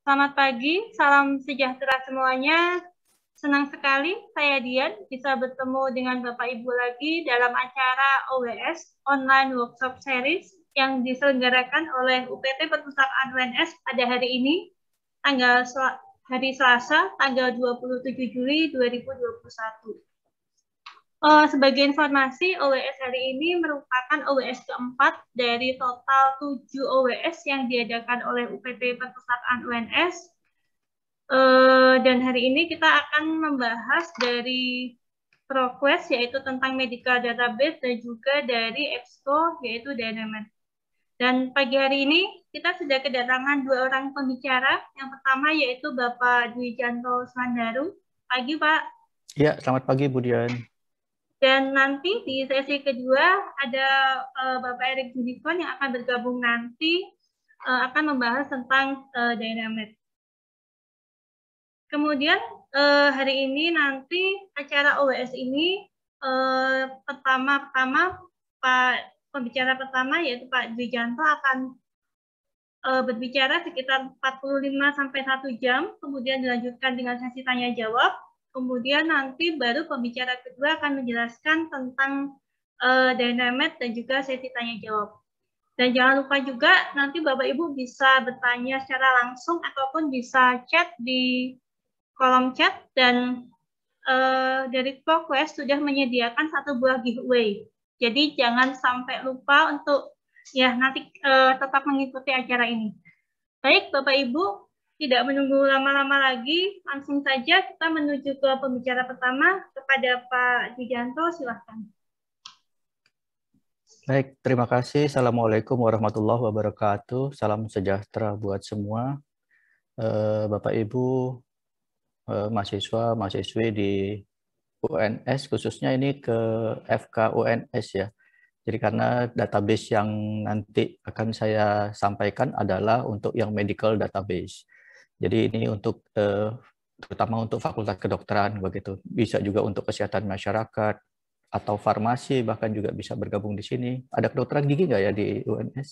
Selamat pagi, salam sejahtera semuanya. Senang sekali saya Dian bisa bertemu dengan Bapak Ibu lagi dalam acara OWS Online Workshop Series yang diselenggarakan oleh UPT Perpustakaan UNS pada hari ini, tanggal hari Selasa, tanggal 27 Juli 2021. Uh, sebagai informasi, OWS hari ini merupakan OWS keempat dari total tujuh OWS yang diadakan oleh UPT Perpustakaan UNS. Uh, dan hari ini kita akan membahas dari ProQuest, yaitu tentang medical database, dan juga dari EBSCO, yaitu Dynamed. Dan pagi hari ini kita sudah kedatangan dua orang pembicara. Yang pertama yaitu Bapak Dwi Janto Swandaru. Pagi, Pak. Ya, selamat pagi, Bu Dian. Dan nanti di sesi kedua ada uh, Bapak Erik Junikon yang akan bergabung nanti uh, akan membahas tentang uh, Dynamite. Kemudian uh, hari ini nanti acara OWS ini uh, pertama Pak pembicara pertama yaitu Pak Janto akan uh, berbicara sekitar 45 sampai 1 jam, kemudian dilanjutkan dengan sesi tanya jawab. Kemudian nanti baru pembicara kedua akan menjelaskan tentang uh, dynamite dan juga sesi tanya jawab. Dan jangan lupa juga nanti Bapak Ibu bisa bertanya secara langsung ataupun bisa chat di kolom chat dan uh, dari ProQuest sudah menyediakan satu buah giveaway. Jadi jangan sampai lupa untuk ya nanti uh, tetap mengikuti acara ini. Baik Bapak Ibu, tidak menunggu lama-lama lagi, langsung saja kita menuju ke pembicara pertama kepada Pak Jujanto, silahkan. Baik, terima kasih. Assalamualaikum warahmatullahi wabarakatuh. Salam sejahtera buat semua. Eh, Bapak Ibu, eh, mahasiswa, mahasiswi di UNS, khususnya ini ke FK UNS ya. Jadi karena database yang nanti akan saya sampaikan adalah untuk yang medical database. Jadi ini untuk eh, terutama untuk fakultas kedokteran begitu. Bisa juga untuk kesehatan masyarakat atau farmasi bahkan juga bisa bergabung di sini. Ada kedokteran gigi nggak ya di UNS?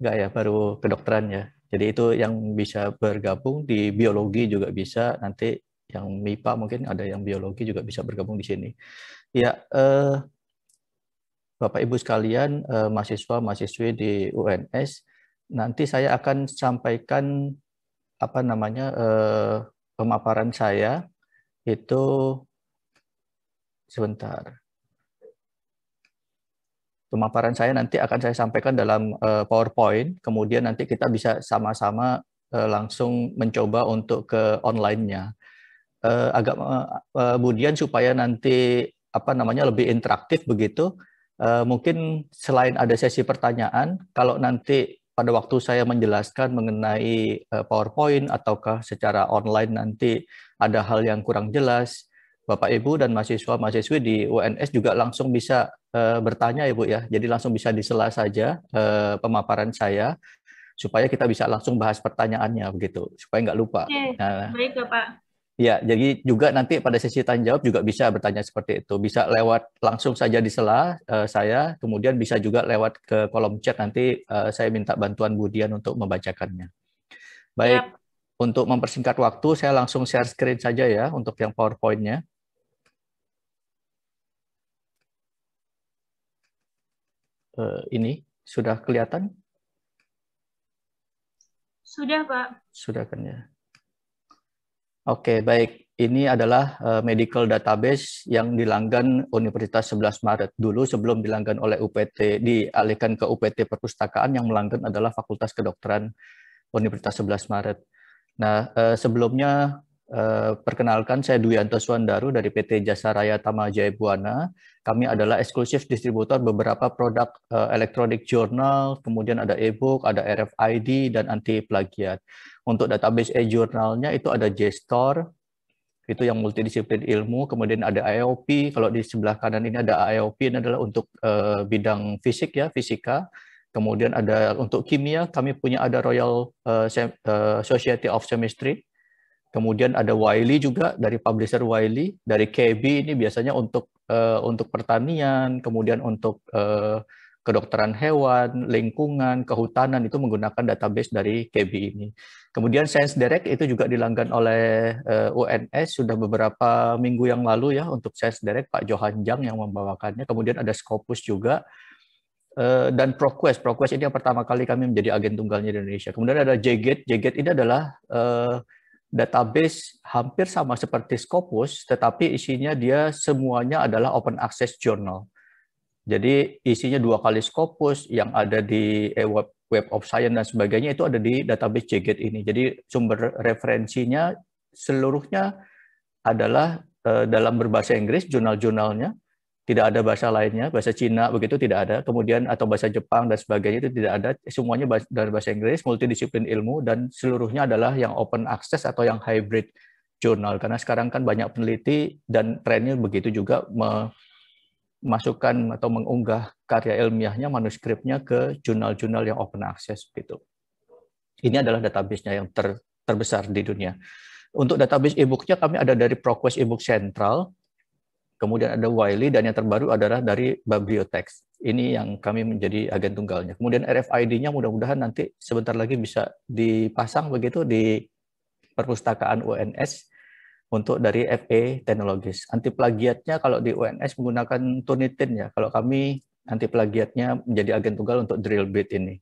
Nggak ya, baru kedokteran ya. Jadi itu yang bisa bergabung di biologi juga bisa. Nanti yang MIPA mungkin ada yang biologi juga bisa bergabung di sini. Ya, eh, Bapak Ibu sekalian, eh, mahasiswa mahasiswi di UNS, nanti saya akan sampaikan apa namanya eh, pemaparan saya itu sebentar. Pemaparan saya nanti akan saya sampaikan dalam eh, PowerPoint, kemudian nanti kita bisa sama-sama eh, langsung mencoba untuk ke online-nya. Eh, agak eh, kemudian supaya nanti apa namanya lebih interaktif begitu. Uh, mungkin selain ada sesi pertanyaan, kalau nanti pada waktu saya menjelaskan mengenai uh, PowerPoint ataukah secara online nanti ada hal yang kurang jelas, Bapak Ibu dan mahasiswa-mahasiswi di UNS juga langsung bisa uh, bertanya ya Bu ya. Jadi langsung bisa disela saja uh, pemaparan saya supaya kita bisa langsung bahas pertanyaannya begitu supaya nggak lupa. Oke, nah, baik Bapak. Ya, jadi juga nanti pada sesi tanya jawab juga bisa bertanya seperti itu. Bisa lewat langsung saja di sela uh, saya, kemudian bisa juga lewat ke kolom chat nanti uh, saya minta bantuan Budian untuk membacakannya. Baik, yep. untuk mempersingkat waktu saya langsung share screen saja ya untuk yang PowerPoint-nya. Uh, ini sudah kelihatan? Sudah, Pak. Sudah kan ya. Oke, baik. Ini adalah uh, medical database yang dilanggan Universitas 11 Maret. Dulu sebelum dilanggan oleh UPT, dialihkan ke UPT Perpustakaan yang melanggan adalah Fakultas Kedokteran Universitas 11 Maret. Nah, uh, sebelumnya uh, perkenalkan saya Duyanto Swandaru dari PT Jasa Raya Tama Jaya. Kami adalah eksklusif distributor beberapa produk uh, electronic journal, kemudian ada e-book, ada RFID, dan anti plagiat. Untuk database e-journalnya itu ada JSTOR, itu yang multidisiplin ilmu, kemudian ada IOP, kalau di sebelah kanan ini ada IOP, ini adalah untuk uh, bidang fisik ya, fisika. Kemudian ada untuk kimia, kami punya ada Royal Society of Chemistry. Kemudian ada Wiley juga dari publisher Wiley, dari KB ini biasanya untuk uh, untuk pertanian, kemudian untuk uh, kedokteran hewan, lingkungan, kehutanan itu menggunakan database dari KB ini. Kemudian Science Direct itu juga dilanggan oleh uh, eh, UNS sudah beberapa minggu yang lalu ya untuk Science Direct Pak Johan Jang yang membawakannya. Kemudian ada Scopus juga dan ProQuest. ProQuest ini yang pertama kali kami menjadi agen tunggalnya di Indonesia. Kemudian ada JGate. JGate ini adalah uh, database hampir sama seperti Scopus, tetapi isinya dia semuanya adalah open access journal. Jadi isinya dua kali Scopus yang ada di eh, web, web of Science dan sebagainya itu ada di database JGET ini. Jadi sumber referensinya seluruhnya adalah uh, dalam berbahasa Inggris, jurnal-jurnalnya, tidak ada bahasa lainnya, bahasa Cina begitu tidak ada, kemudian atau bahasa Jepang dan sebagainya itu tidak ada, semuanya dari bahasa Inggris, multidisiplin ilmu dan seluruhnya adalah yang open access atau yang hybrid jurnal karena sekarang kan banyak peneliti dan trennya begitu juga masukkan atau mengunggah karya ilmiahnya, manuskripnya ke jurnal-jurnal yang open access gitu. Ini adalah database-nya yang ter, terbesar di dunia. Untuk database e-booknya kami ada dari ProQuest e-book Central, kemudian ada Wiley, dan yang terbaru adalah dari Bibliotex. Ini yang kami menjadi agen tunggalnya. Kemudian RFID-nya mudah-mudahan nanti sebentar lagi bisa dipasang begitu di perpustakaan UNS untuk dari FA Teknologis. Anti plagiatnya kalau di UNS menggunakan Turnitin ya. Kalau kami anti plagiatnya menjadi agen tunggal untuk drill bit ini.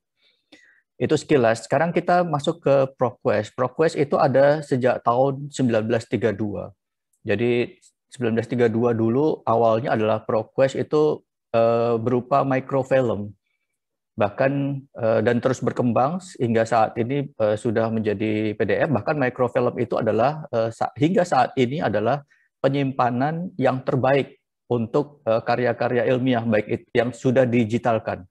Itu sekilas. Sekarang kita masuk ke ProQuest. ProQuest itu ada sejak tahun 1932. Jadi 1932 dulu awalnya adalah ProQuest itu uh, berupa microfilm. Bahkan uh, dan terus berkembang hingga saat ini uh, sudah menjadi PDF bahkan microfilm itu adalah hingga saat ini adalah penyimpanan yang terbaik untuk karya-karya ilmiah baik yang sudah digitalkan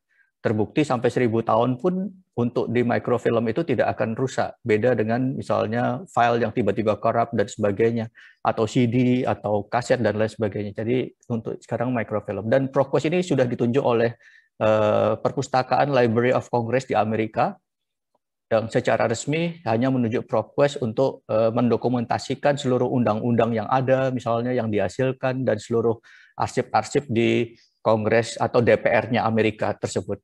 terbukti sampai seribu tahun pun untuk di microfilm itu tidak akan rusak. Beda dengan misalnya file yang tiba-tiba korup dan sebagainya atau CD atau kaset dan lain sebagainya. Jadi untuk sekarang microfilm dan ProQuest ini sudah ditunjuk oleh Eh, perpustakaan Library of Congress di Amerika. Yang secara resmi hanya menunjuk ProQuest untuk uh, mendokumentasikan seluruh undang-undang yang ada, misalnya yang dihasilkan dan seluruh arsip-arsip di Kongres atau DPR-nya Amerika tersebut.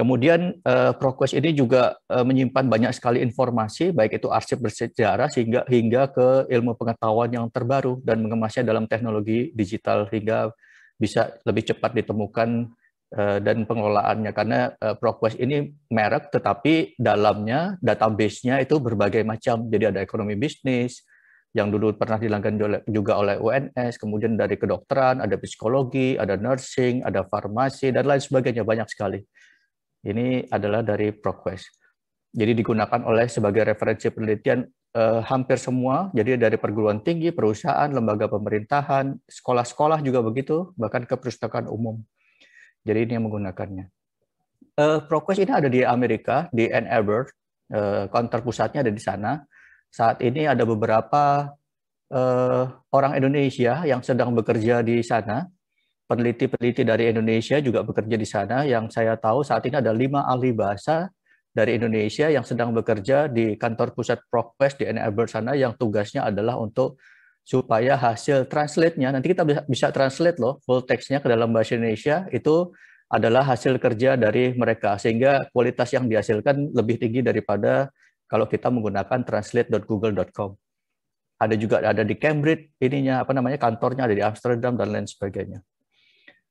Kemudian uh, ProQuest ini juga uh, menyimpan banyak sekali informasi, baik itu arsip bersejarah sehingga hingga ke ilmu pengetahuan yang terbaru dan mengemasnya dalam teknologi digital hingga bisa lebih cepat ditemukan Eh, dan pengelolaannya. Karena uh, ProQuest ini merek tetapi dalamnya database-nya itu berbagai macam. Jadi ada ekonomi bisnis yang dulu pernah dilanggan juga oleh UNS kemudian dari kedokteran ada psikologi ada nursing ada farmasi dan lain sebagainya. Banyak sekali ini adalah dari ProQuest jadi digunakan oleh sebagai referensi penelitian uh, hampir semua jadi dari perguruan tinggi perusahaan lembaga pemerintahan sekolah-sekolah juga begitu bahkan ke perpustakaan umum jadi ini yang menggunakannya. Uh, ProQuest ini ada di Amerika, di Ann Arbor, uh, kantor pusatnya ada di sana. Saat ini ada beberapa uh, orang Indonesia yang sedang bekerja di sana. Peneliti-peneliti dari Indonesia juga bekerja di sana. Yang saya tahu saat ini ada lima ahli bahasa dari Indonesia yang sedang bekerja di kantor pusat ProQuest di Arbor sana yang tugasnya adalah untuk supaya hasil translate-nya nanti kita bisa, bisa translate loh full text-nya ke dalam bahasa Indonesia itu adalah hasil kerja dari mereka sehingga kualitas yang dihasilkan lebih tinggi daripada kalau kita menggunakan translate.google.com. Ada juga ada di Cambridge ininya apa namanya kantornya ada di Amsterdam dan lain sebagainya.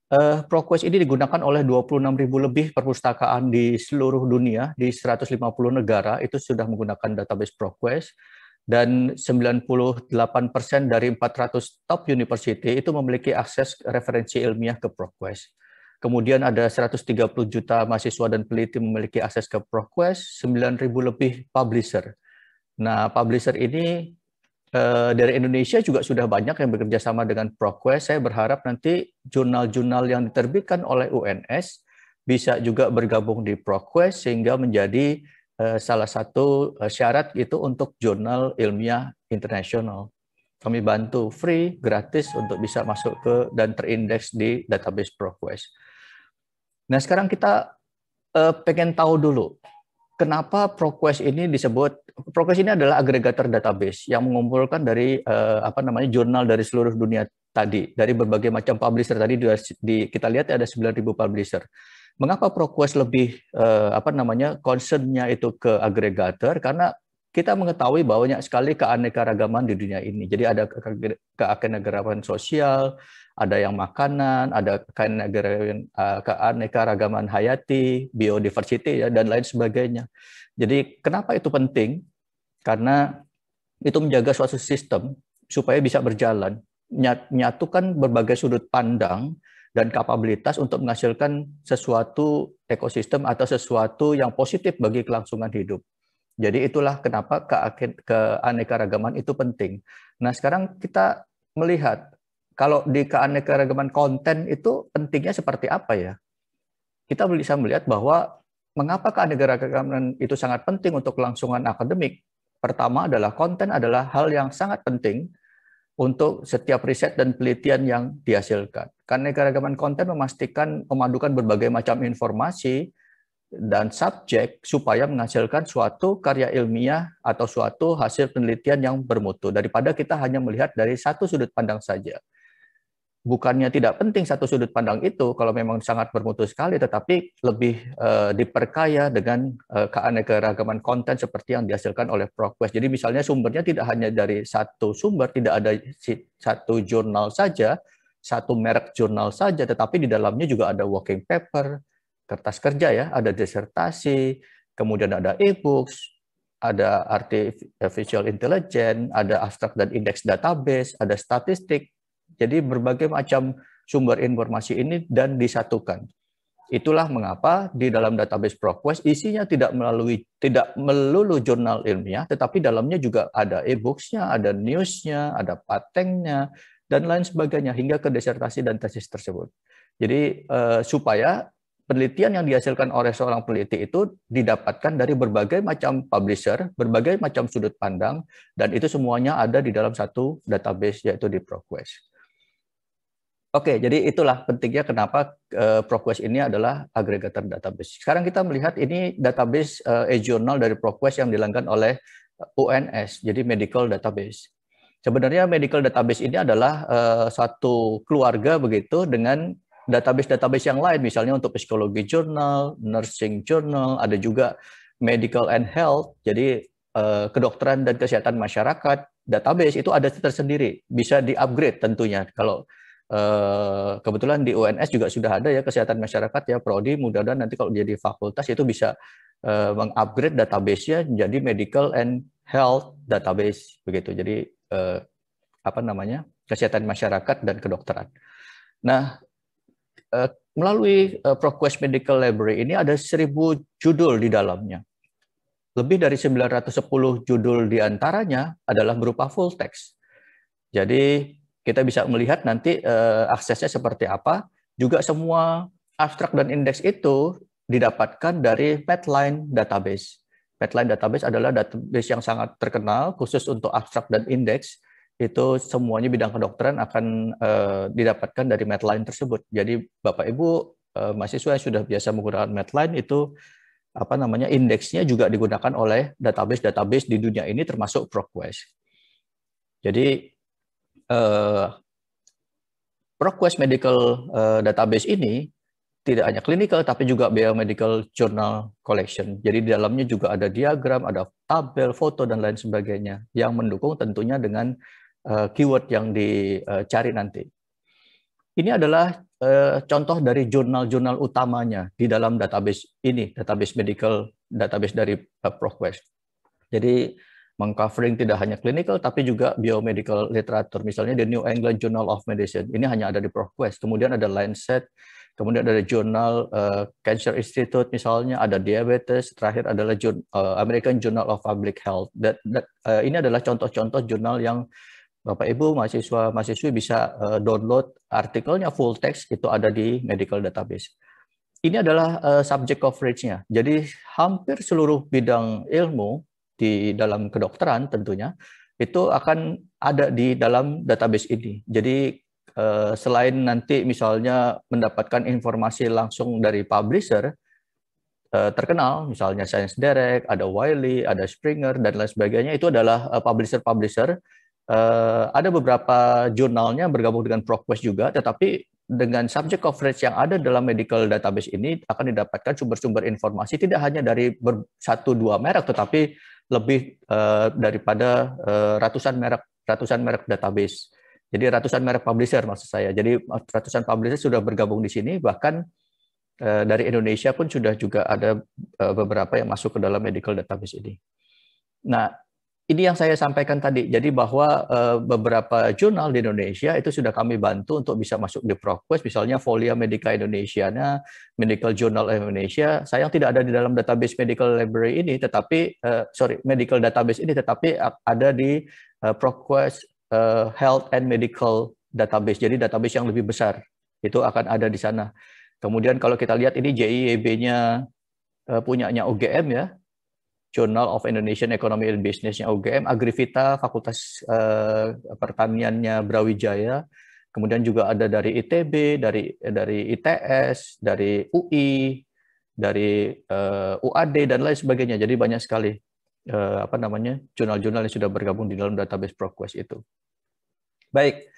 Uh, ProQuest ini digunakan oleh 26.000 lebih perpustakaan di seluruh dunia di 150 negara itu sudah menggunakan database ProQuest dan 98% dari 400 top university itu memiliki akses referensi ilmiah ke ProQuest. Kemudian ada 130 juta mahasiswa dan peneliti memiliki akses ke ProQuest, 9.000 lebih publisher. Nah, publisher ini eh, dari Indonesia juga sudah banyak yang bekerja sama dengan ProQuest. Saya berharap nanti jurnal-jurnal yang diterbitkan oleh UNS bisa juga bergabung di ProQuest sehingga menjadi Eh, salah satu eh, syarat itu untuk jurnal ilmiah internasional. Kami bantu free, gratis untuk bisa masuk ke dan terindeks di database ProQuest. Nah sekarang kita pengen tahu dulu kenapa ProQuest ini disebut ProQuest ini adalah agregator database yang mengumpulkan dari uh, apa namanya jurnal dari seluruh dunia tadi dari berbagai macam publisher tadi di, di kita lihat ada 9.000 publisher. Mengapa ProQuest lebih uh, apa namanya concernnya itu ke agregator? Karena kita mengetahui bahwa banyak sekali keanekaragaman di dunia ini. Jadi ada keanekaragaman sosial, ada yang makanan, ada keanekaragaman, uh, keanekaragaman hayati, biodiversity ya dan lain sebagainya. Jadi kenapa itu penting? Karena itu menjaga suatu sistem supaya bisa berjalan, menyatukan berbagai sudut pandang dan kapabilitas untuk menghasilkan sesuatu ekosistem atau sesuatu yang positif bagi kelangsungan hidup. Jadi itulah kenapa keanekaragaman itu penting. Nah sekarang kita melihat kalau di keanekaragaman konten itu pentingnya seperti apa ya? Kita bisa melihat bahwa mengapa keanekaragaman itu sangat penting untuk kelangsungan akademik. Pertama adalah konten adalah hal yang sangat penting untuk setiap riset dan penelitian yang dihasilkan. Karena keragaman konten memastikan memadukan berbagai macam informasi dan subjek supaya menghasilkan suatu karya ilmiah atau suatu hasil penelitian yang bermutu daripada kita hanya melihat dari satu sudut pandang saja bukannya tidak penting satu sudut pandang itu kalau memang sangat bermutu sekali, tetapi lebih uh, diperkaya dengan uh, keanekaragaman konten seperti yang dihasilkan oleh ProQuest. Jadi misalnya sumbernya tidak hanya dari satu sumber, tidak ada satu jurnal saja, satu merek jurnal saja, tetapi di dalamnya juga ada working paper, kertas kerja ya, ada disertasi, kemudian ada e-books, ada artificial intelligence, ada abstract dan index database, ada statistik, jadi berbagai macam sumber informasi ini dan disatukan. Itulah mengapa di dalam database ProQuest isinya tidak melalui tidak melulu jurnal ilmiah, tetapi dalamnya juga ada e-booksnya, ada newsnya, ada patennya, dan lain sebagainya hingga ke disertasi dan tesis tersebut. Jadi eh, supaya penelitian yang dihasilkan oleh seorang peneliti itu didapatkan dari berbagai macam publisher, berbagai macam sudut pandang, dan itu semuanya ada di dalam satu database yaitu di ProQuest. Oke, jadi itulah pentingnya kenapa uh, ProQuest ini adalah agregator database. Sekarang kita melihat ini database uh, e-journal dari ProQuest yang dilanggan oleh UNS, jadi medical database. Sebenarnya medical database ini adalah satu keluarga begitu dengan database-database yang lain, misalnya untuk psikologi journal, nursing journal, ada juga medical and health, jadi kedokteran dan kesehatan masyarakat. Database itu ada tersendiri, bisa di-upgrade tentunya kalau Eh, kebetulan di UNS juga sudah ada ya kesehatan masyarakat ya prodi mudah-mudahan nanti kalau jadi fakultas itu bisa uh, mengupgrade database-nya menjadi medical and health database begitu jadi uh, apa namanya kesehatan masyarakat dan kedokteran. Nah melalui ProQuest Medical Library ini ada 1000 judul di dalamnya. Lebih dari 910 judul di antaranya adalah berupa full text. Jadi kita bisa melihat nanti uh, aksesnya seperti apa. Juga semua abstrak dan indeks itu didapatkan dari Medline database. Medline database adalah database yang sangat terkenal khusus untuk abstrak dan indeks. Itu semuanya bidang kedokteran akan uh, didapatkan dari Medline tersebut. Jadi Bapak Ibu uh, mahasiswa yang sudah biasa menggunakan Medline itu apa namanya indeksnya juga digunakan oleh database-database di dunia ini termasuk ProQuest. Jadi uh, ProQuest Medical uh, Database ini tidak hanya klinikal tapi juga biomedical journal collection. Jadi di dalamnya juga ada diagram, ada tabel, foto dan lain sebagainya yang mendukung tentunya dengan uh, keyword yang dicari nanti. Ini adalah uh, contoh dari jurnal-jurnal utamanya di dalam database ini, database medical database dari uh, ProQuest. Jadi mengcovering tidak hanya clinical tapi juga biomedical literature. Misalnya The New England Journal of Medicine. Ini hanya ada di ProQuest. Kemudian ada Lancet, kemudian ada jurnal uh, Cancer Institute misalnya, ada diabetes, terakhir adalah uh, American Journal of Public Health. That, that, uh, ini adalah contoh-contoh jurnal yang Bapak Ibu mahasiswa mahasiswi bisa uh, download artikelnya full text itu ada di medical database. Ini adalah uh, subject coverage-nya. Jadi hampir seluruh bidang ilmu di dalam kedokteran tentunya itu akan ada di dalam database ini. Jadi eh, selain nanti misalnya mendapatkan informasi langsung dari publisher eh, terkenal, misalnya Science Direct, ada Wiley, ada Springer dan lain sebagainya, itu adalah eh, publisher-publisher. Ada beberapa jurnalnya bergabung dengan ProQuest juga, tetapi dengan subject coverage yang ada dalam medical database ini akan didapatkan sumber-sumber informasi tidak hanya dari satu dua merek tetapi lebih uh, daripada uh, ratusan merek ratusan merek database. Jadi ratusan merek publisher maksud saya. Jadi ratusan publisher sudah bergabung di sini bahkan dari Indonesia pun sudah juga ada beberapa yang masuk ke dalam medical database ini. Nah, ini yang saya sampaikan tadi. Jadi bahwa uh, beberapa jurnal di Indonesia itu sudah kami bantu untuk bisa masuk di ProQuest, misalnya Folia Medica Indonesia, Medical Journal Indonesia. Sayang tidak ada di dalam database Medical Library ini, tetapi uh, sorry Medical Database ini, tetapi ada di uh, ProQuest uh, Health and Medical Database. Jadi database yang lebih besar itu akan ada di sana. Kemudian kalau kita lihat ini JIEB-nya punyanya UGM ya, Journal of Indonesian Economy and Business-nya UGM, Agrivita Fakultas uh, Pertaniannya Brawijaya, kemudian juga ada dari ITB, dari dari ITS, dari UI, dari eh, UAD dan lain sebagainya. Jadi banyak sekali uh, apa namanya jurnal-jurnal yang sudah bergabung di dalam database ProQuest itu. Baik,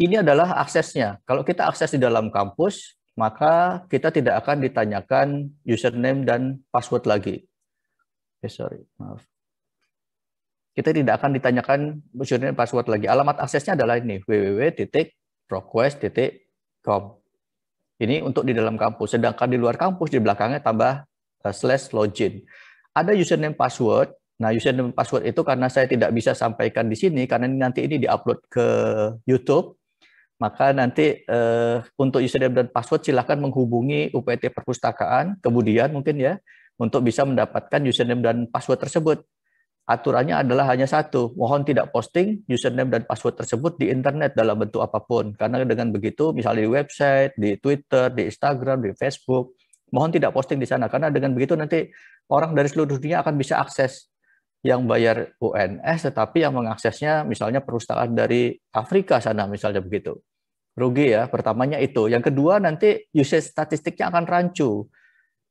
ini adalah aksesnya. Kalau kita akses di dalam kampus, maka kita tidak akan ditanyakan username dan password lagi eh sorry, maaf. Kita tidak akan ditanyakan username password lagi. Alamat aksesnya adalah ini, www.proquest.com. Ini untuk di dalam kampus. Sedangkan di luar kampus, di belakangnya tambah uh, slash login. Ada username password. Nah, username password itu karena saya tidak bisa sampaikan di sini, karena nanti ini diupload ke YouTube, maka nanti uh, untuk username dan password silahkan menghubungi UPT Perpustakaan, kemudian mungkin ya, untuk bisa mendapatkan username dan password tersebut. Aturannya adalah hanya satu, mohon tidak posting username dan password tersebut di internet dalam bentuk apa pun. Karena dengan begitu, misalnya di website, di Twitter, di Instagram, di Facebook, mohon tidak posting di sana. Karena dengan begitu nanti orang dari seluruh dunia akan bisa akses yang bayar UNS, tetapi yang mengaksesnya misalnya perusahaan dari Afrika sana, misalnya begitu. Rugi ya, pertamanya itu. Yang kedua nanti usage statistiknya akan rancu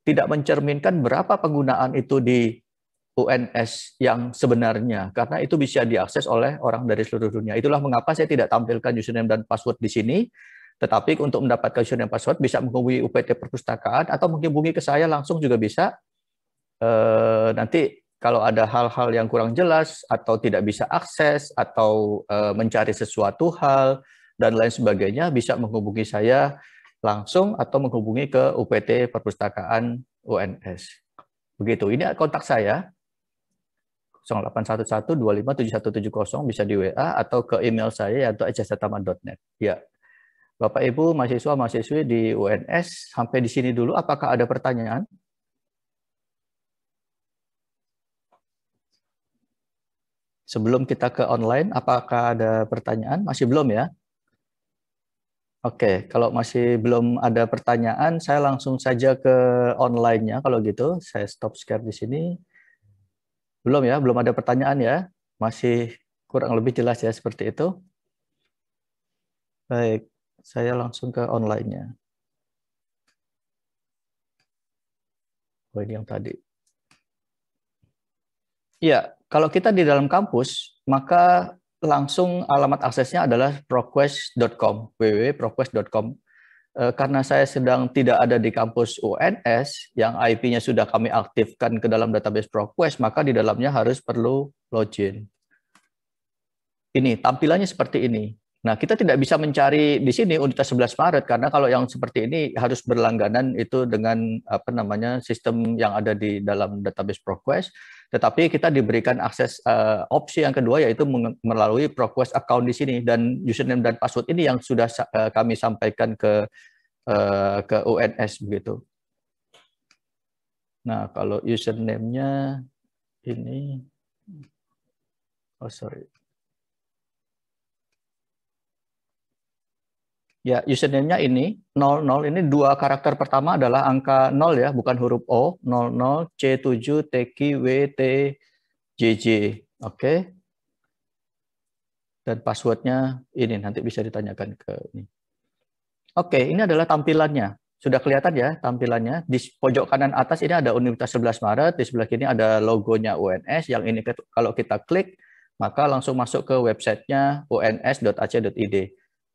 tidak mencerminkan berapa penggunaan itu di UNS yang sebenarnya karena itu bisa diakses oleh orang dari seluruh dunia. Itulah mengapa saya tidak tampilkan username dan password di sini. Tetapi untuk mendapatkan username dan password bisa menghubungi UPT Perpustakaan atau menghubungi ke saya langsung juga bisa. E, nanti kalau ada hal-hal yang kurang jelas atau tidak bisa akses atau e, mencari sesuatu hal dan lain sebagainya bisa menghubungi saya langsung atau menghubungi ke UPT Perpustakaan UNS. Begitu. Ini kontak saya 0811257170 bisa di WA atau ke email saya yaitu ejazataman.net. Ya. Bapak Ibu mahasiswa mahasiswi di UNS sampai di sini dulu apakah ada pertanyaan? Sebelum kita ke online, apakah ada pertanyaan? Masih belum ya? Oke, kalau masih belum ada pertanyaan, saya langsung saja ke online-nya. Kalau gitu, saya stop share di sini. Belum ya, belum ada pertanyaan ya. Masih kurang lebih jelas ya seperti itu. Baik, saya langsung ke online-nya. Oh, ini yang tadi. Ya, kalau kita di dalam kampus, maka langsung alamat aksesnya adalah proquest.com, www.proquest.com. Eh, karena saya sedang tidak ada di kampus UNS yang IP-nya sudah kami aktifkan ke dalam database ProQuest, maka di dalamnya harus perlu login. Ini tampilannya seperti ini. Nah, kita tidak bisa mencari di sini unitas 11 Maret karena kalau yang seperti ini harus berlangganan itu dengan apa namanya sistem yang ada di dalam database ProQuest. Tetapi kita diberikan akses uh, opsi yang kedua yaitu melalui ProQuest account di sini dan username dan password ini yang sudah uh, kami sampaikan ke uh, ke UNS begitu. Nah, kalau username-nya ini oh sorry Ya, username-nya ini 00 ini dua karakter pertama adalah angka 0 ya, bukan huruf O, 00 C7 TQ WT JJ. Oke. Dan passwordnya ini nanti bisa ditanyakan ke ini. Oke, ini adalah tampilannya. Sudah kelihatan ya tampilannya. Di pojok kanan atas ini ada Universitas 11 Maret, di sebelah kiri ada logonya UNS. Yang ini kalau kita klik, maka langsung masuk ke websitenya uns.ac.id.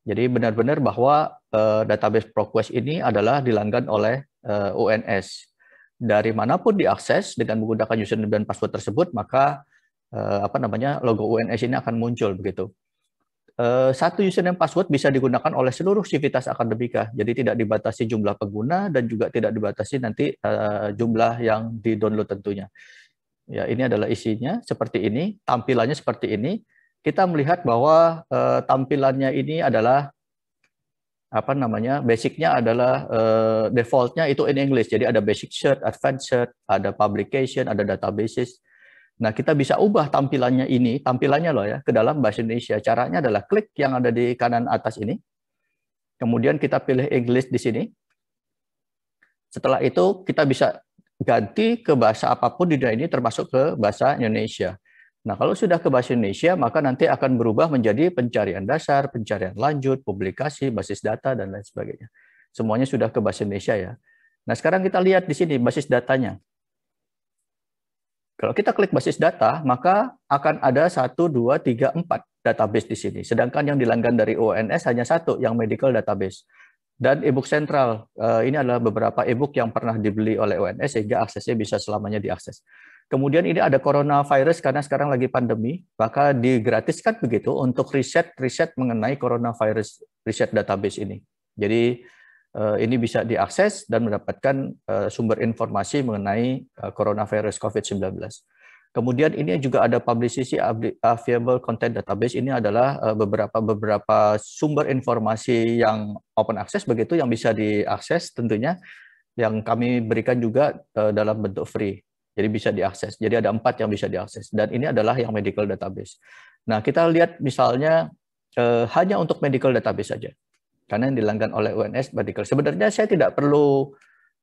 Jadi benar-benar bahwa uh, database ProQuest ini adalah dilanggan oleh uh, UNS. Dari mana pun diakses dengan menggunakan username dan password tersebut, maka uh, apa namanya logo UNS ini akan muncul begitu. Uh, satu username password bisa digunakan oleh seluruh sivitas akademika, jadi tidak dibatasi jumlah pengguna dan juga tidak dibatasi nanti uh, jumlah yang di-download tentunya. Ya, ini adalah isinya seperti ini, tampilannya seperti ini. Kita melihat bahwa uh, tampilannya ini adalah apa namanya basicnya adalah uh, defaultnya itu in English jadi ada basic search, advanced search, ada publication, ada databases. Nah kita bisa ubah tampilannya ini, tampilannya loh ya ke dalam bahasa Indonesia. Caranya adalah klik yang ada di kanan atas ini, kemudian kita pilih English di sini. Setelah itu kita bisa ganti ke bahasa apa pun di dunia ini termasuk ke bahasa Indonesia. Nah, kalau sudah ke bahasa Indonesia, maka nanti akan berubah menjadi pencarian dasar, pencarian lanjut, publikasi, basis data, dan lain sebagainya. Semuanya sudah ke bahasa Indonesia ya. Nah, sekarang kita lihat di sini basis datanya. Kalau kita klik basis data, maka akan ada 1, 2, 3, 4 database di sini. Sedangkan yang dilanggan dari ONS hanya satu, yang medical database. Dan e-book sentral, eh, ini adalah beberapa e-book yang pernah dibeli oleh ONS sehingga aksesnya bisa selamanya diakses. Kemudian ini ada coronavirus karena sekarang lagi pandemi, maka digratiskan begitu untuk riset-riset mengenai coronavirus riset database ini. Jadi eh, ini bisa diakses dan mendapatkan eh, sumber informasi mengenai eh, coronavirus COVID-19. Kemudian ini juga ada publicity available content database. Ini adalah beberapa beberapa sumber informasi yang open access begitu yang bisa diakses tentunya yang kami berikan juga dalam bentuk free. Jadi bisa diakses. Jadi ada empat yang bisa diakses. Dan ini adalah yang medical database. Nah, kita lihat misalnya eh, hanya untuk medical database saja. Karena yang dilanggan oleh UNS medical. Sebenarnya saya tidak perlu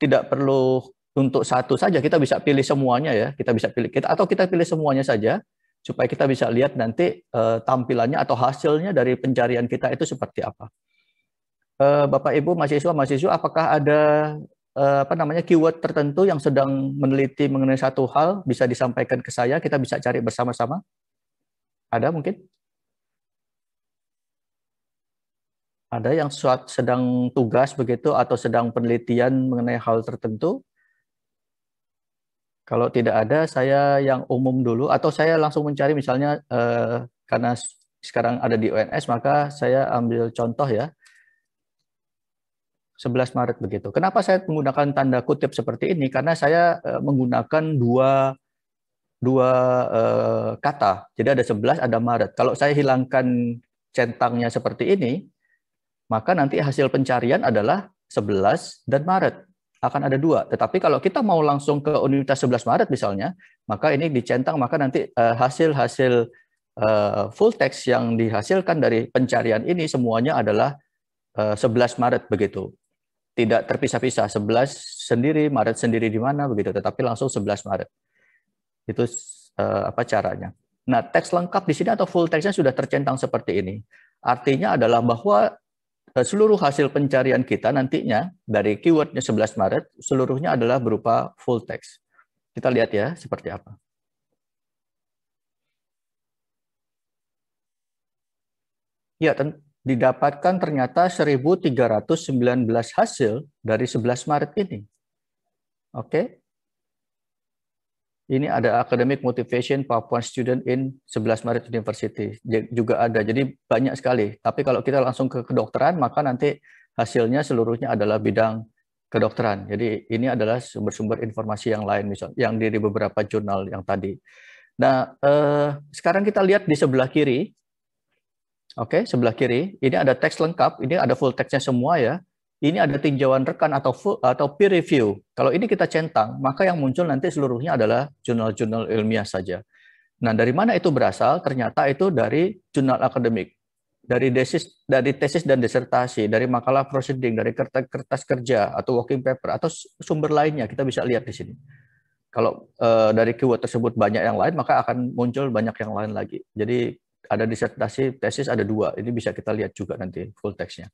tidak perlu untuk satu saja. Kita bisa pilih semuanya ya. Kita bisa pilih kita atau kita pilih semuanya saja supaya kita bisa lihat nanti eh, tampilannya atau hasilnya dari pencarian kita itu seperti apa. Eh, Bapak Ibu mahasiswa mahasiswa apakah ada apa namanya keyword tertentu yang sedang meneliti mengenai satu hal bisa disampaikan ke saya, kita bisa cari bersama-sama. Ada mungkin? Ada yang sedang tugas begitu atau sedang penelitian mengenai hal tertentu? Kalau tidak ada, saya yang umum dulu atau saya langsung mencari misalnya eh, karena sekarang ada di UNS maka saya ambil contoh ya 11 Maret begitu. Kenapa saya menggunakan tanda kutip seperti ini? Karena saya uh, menggunakan dua dua uh, kata. Jadi ada 11, ada Maret. Kalau saya hilangkan centangnya seperti ini, maka nanti hasil pencarian adalah 11 dan Maret. Akan ada dua. Tetapi kalau kita mau langsung ke Universitas 11 Maret misalnya, maka ini dicentang, maka nanti hasil-hasil uh, full text yang dihasilkan dari pencarian ini semuanya adalah 11 Maret begitu tidak terpisah-pisah. 11 sendiri Maret sendiri di mana begitu. Tetapi langsung 11 Maret. Itu uh, apa caranya? Nah teks lengkap di sini atau full teksnya sudah tercentang seperti ini. Artinya adalah bahwa uh, seluruh hasil pencarian kita nantinya dari keywordnya 11 Maret seluruhnya adalah berupa full text kita lihat ya seperti apa. Ya, didapatkan ternyata 1.319 hasil dari 11 Maret ini. Oke. Ini ada Academic Motivation Papua Student in 11 Maret University. Juga ada, jadi banyak sekali. Tapi kalau kita langsung ke kedokteran, maka nanti hasilnya seluruhnya adalah bidang kedokteran. Jadi ini adalah sumber-sumber informasi yang lain, misal yang dari beberapa jurnal yang tadi. Nah, eh, sekarang kita lihat di sebelah kiri, Oke, sebelah kiri, ini ada teks lengkap, ini ada full teksnya semua ya. Ini ada tinjauan rekan atau full, atau peer review. Kalau ini kita centang, maka yang muncul nanti seluruhnya adalah jurnal-jurnal ilmiah saja. Nah, dari mana itu berasal? Ternyata itu dari jurnal akademik, dari tesis, dari tesis dan disertasi, dari makalah proceeding, dari kertas, kertas kerja atau working paper atau sumber lainnya kita bisa lihat di sini. Kalau uh, dari keyword tersebut banyak yang lain, maka akan muncul banyak yang lain lagi. Jadi ada disertasi tesis ada dua ini bisa kita lihat juga nanti full textnya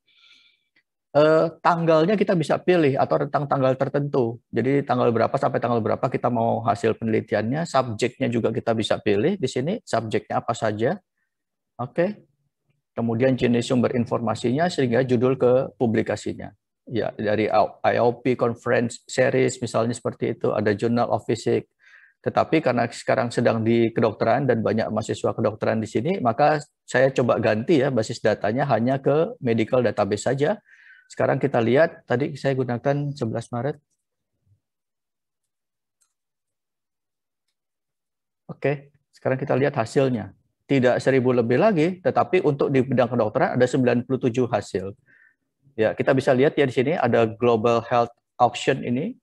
eh, tanggalnya kita bisa pilih atau tentang tanggal tertentu jadi tanggal berapa sampai tanggal berapa kita mau hasil penelitiannya subjeknya juga kita bisa pilih di sini subjeknya apa saja oke kemudian jenis sumber informasinya, sehingga judul ke publikasinya. Ya, dari IOP Conference Series misalnya seperti itu, ada Journal of Physics. Tetapi karena sekarang sedang di kedokteran dan banyak mahasiswa kedokteran di sini, maka saya coba ganti ya basis datanya hanya ke medical database saja. Sekarang kita lihat, tadi saya gunakan 11 Maret. Oke, sekarang kita lihat hasilnya tidak seribu lebih lagi, tetapi untuk di bidang kedokteran ada 97 hasil. Ya, kita bisa lihat ya di sini ada Global Health Auction ini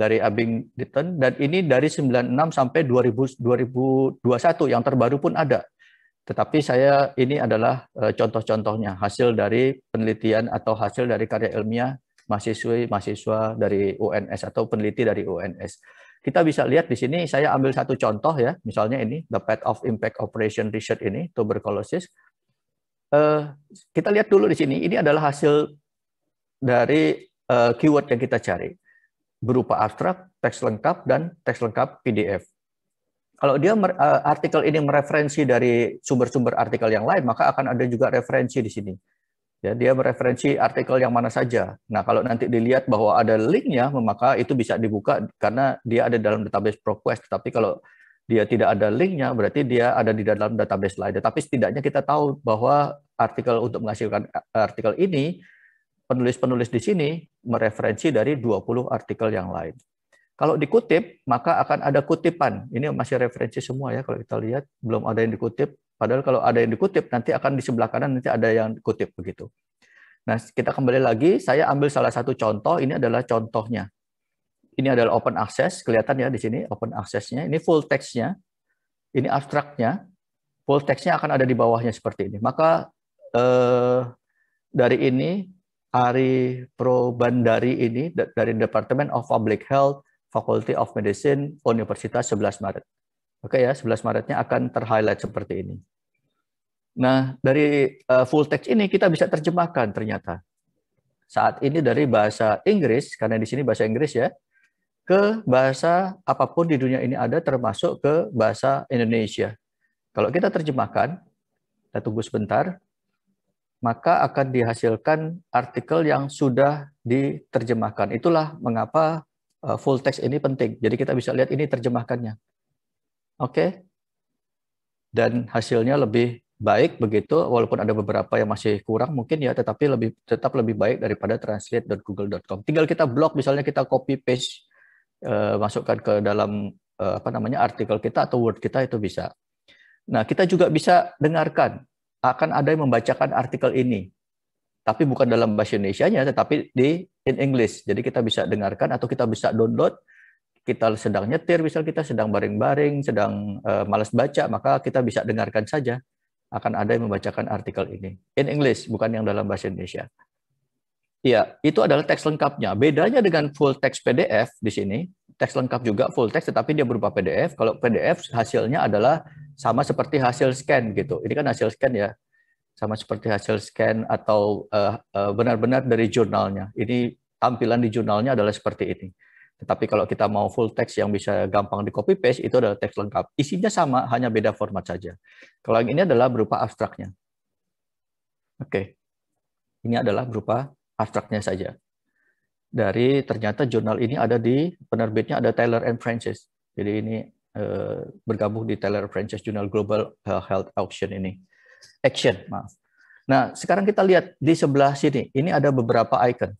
dari Abingdon dan ini dari 96 sampai 2000, 2021 yang terbaru pun ada. Tetapi saya ini adalah uh, contoh-contohnya hasil dari penelitian atau hasil dari karya ilmiah mahasiswa mahasiswa dari UNS atau peneliti dari UNS. Kita bisa lihat di sini, saya ambil satu contoh ya, misalnya ini, the path of impact operation research ini, tuberculosis. Uh, kita lihat dulu di sini, ini adalah hasil dari uh, keyword yang kita cari. Berupa abstrak, teks lengkap, dan teks lengkap PDF. Kalau dia uh, artikel ini mereferensi dari sumber-sumber artikel yang lain, maka akan ada juga referensi di sini. Ya, dia mereferensi artikel yang mana saja. Nah, kalau nanti dilihat bahwa ada linknya, maka itu bisa dibuka karena dia ada dalam database ProQuest. Tapi kalau dia tidak ada linknya, berarti dia ada di dalam database lain. Tapi setidaknya kita tahu bahwa artikel untuk menghasilkan artikel ini, penulis-penulis di sini mereferensi dari 20 artikel yang lain. Kalau dikutip, maka akan ada kutipan. Ini masih referensi semua ya, kalau kita lihat. Belum ada yang dikutip. Padahal kalau ada yang dikutip, nanti akan di sebelah kanan nanti ada yang dikutip begitu. Nah, kita kembali lagi, saya ambil salah satu contoh, ini adalah contohnya. Ini adalah open access, kelihatan ya di sini open access-nya. Ini full text-nya, ini abstraknya, full text-nya akan ada di bawahnya seperti ini. Maka eh, dari ini, Ari Probandari ini, dari Department of Public Health, Faculty of Medicine, Universitas 11 Maret. Oke ya, 11 Maretnya akan terhighlight seperti ini. Nah, dari uh, full text ini kita bisa terjemahkan ternyata. Saat ini dari bahasa Inggris, karena di sini bahasa Inggris ya, ke bahasa apa pun di dunia ini ada termasuk ke bahasa Indonesia. Kalau kita terjemahkan, kita tunggu sebentar, maka akan dihasilkan artikel yang sudah diterjemahkan. Itulah mengapa Uh, full text ini penting. Jadi kita bisa lihat ini terjemahkannya. Oke. Dan hasilnya lebih baik begitu walaupun ada beberapa yang masih kurang mungkin ya tetapi lebih tetap lebih baik daripada translate.google.com. Tinggal kita blok misalnya kita copy paste uh, masukkan ke dalam uh, apa namanya artikel kita atau word kita itu bisa. Nah, kita juga bisa dengarkan akan ada yang membacakan artikel ini tapi bukan dalam bahasa Indonesia-nya, tetapi di in English. Jadi kita bisa dengarkan atau kita bisa download. Kita sedang nyetir, misal kita sedang baring-baring, sedang uh, malas baca, maka kita bisa dengarkan saja. Akan ada yang membacakan artikel ini. In English, bukan yang dalam bahasa Indonesia. Iya, itu adalah teks lengkapnya. Bedanya dengan full text PDF di sini, teks lengkap juga full text, tetapi dia berupa PDF. Kalau PDF hasilnya adalah sama seperti hasil scan gitu. Ini kan hasil scan ya sama seperti hasil scan atau uh, uh, benar-benar dari jurnalnya. Ini tampilan di jurnalnya adalah seperti ini. Tetapi kalau kita mau full text yang bisa gampang di copy paste itu adalah teks lengkap. Isinya sama, hanya beda format saja. Kalau yang ini adalah berupa abstraknya. Oke. Okay. Ini adalah berupa abstraknya saja. Dari ternyata jurnal ini ada di penerbitnya ada Taylor and Francis. Jadi ini uh, bergabung di Taylor Francis Journal Global Health Auction ini action, maaf. Nah, sekarang kita lihat di sebelah sini, ini ada beberapa icon.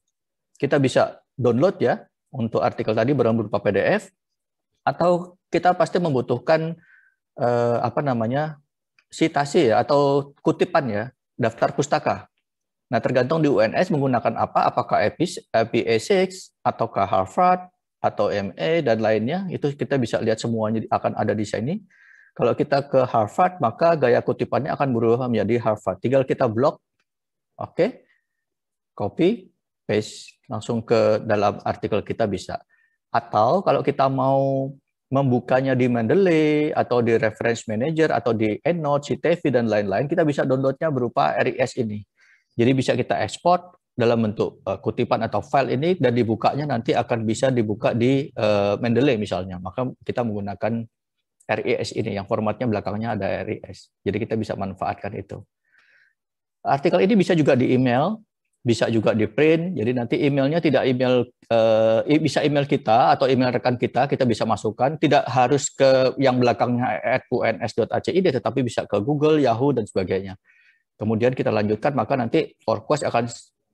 Kita bisa download ya untuk artikel tadi berupa PDF atau kita pasti membutuhkan eh, apa namanya citasi ya atau kutipan ya, daftar pustaka. Nah, tergantung di UNS menggunakan apa, apakah IPA6 ataukah Harvard atau MA dan lainnya, itu kita bisa lihat semuanya akan ada di sini. Kalau kita ke Harvard, maka gaya kutipannya akan berubah menjadi Harvard. Tinggal kita blok, oke, okay. copy, paste, langsung ke dalam artikel kita bisa. Atau kalau kita mau membukanya di Mendeley, atau di Reference Manager, atau di EndNote, CTV, dan lain-lain, kita bisa downloadnya berupa RIS ini. Jadi bisa kita ekspor dalam bentuk uh, kutipan atau file ini, dan dibukanya nanti akan bisa dibuka di uh, Mendeley misalnya. Maka kita menggunakan RIS ini yang formatnya belakangnya ada RIS. Jadi kita bisa manfaatkan itu. Artikel ini bisa juga di email, bisa juga di print. Jadi nanti emailnya tidak email uh, bisa email kita atau email rekan kita, kita bisa masukkan. Tidak harus ke yang belakangnya at uns.acid, tetapi bisa ke Google, Yahoo dan sebagainya. Kemudian kita lanjutkan, maka nanti Forequest akan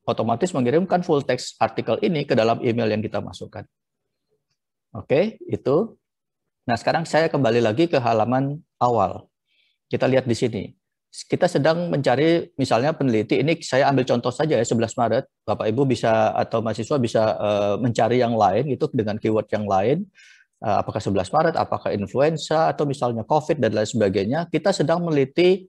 otomatis mengirimkan full text artikel ini ke dalam email yang kita masukkan. Oke, itu. Nah, sekarang saya kembali lagi ke halaman awal. Kita lihat di sini kita sedang mencari misalnya peneliti ini saya ambil contoh saja ya 11 Maret Bapak Ibu bisa atau mahasiswa bisa uh, mencari yang lain itu dengan keyword yang lain uh, apakah 11 Maret apakah influenza atau misalnya COVID dan lain sebagainya kita sedang meneliti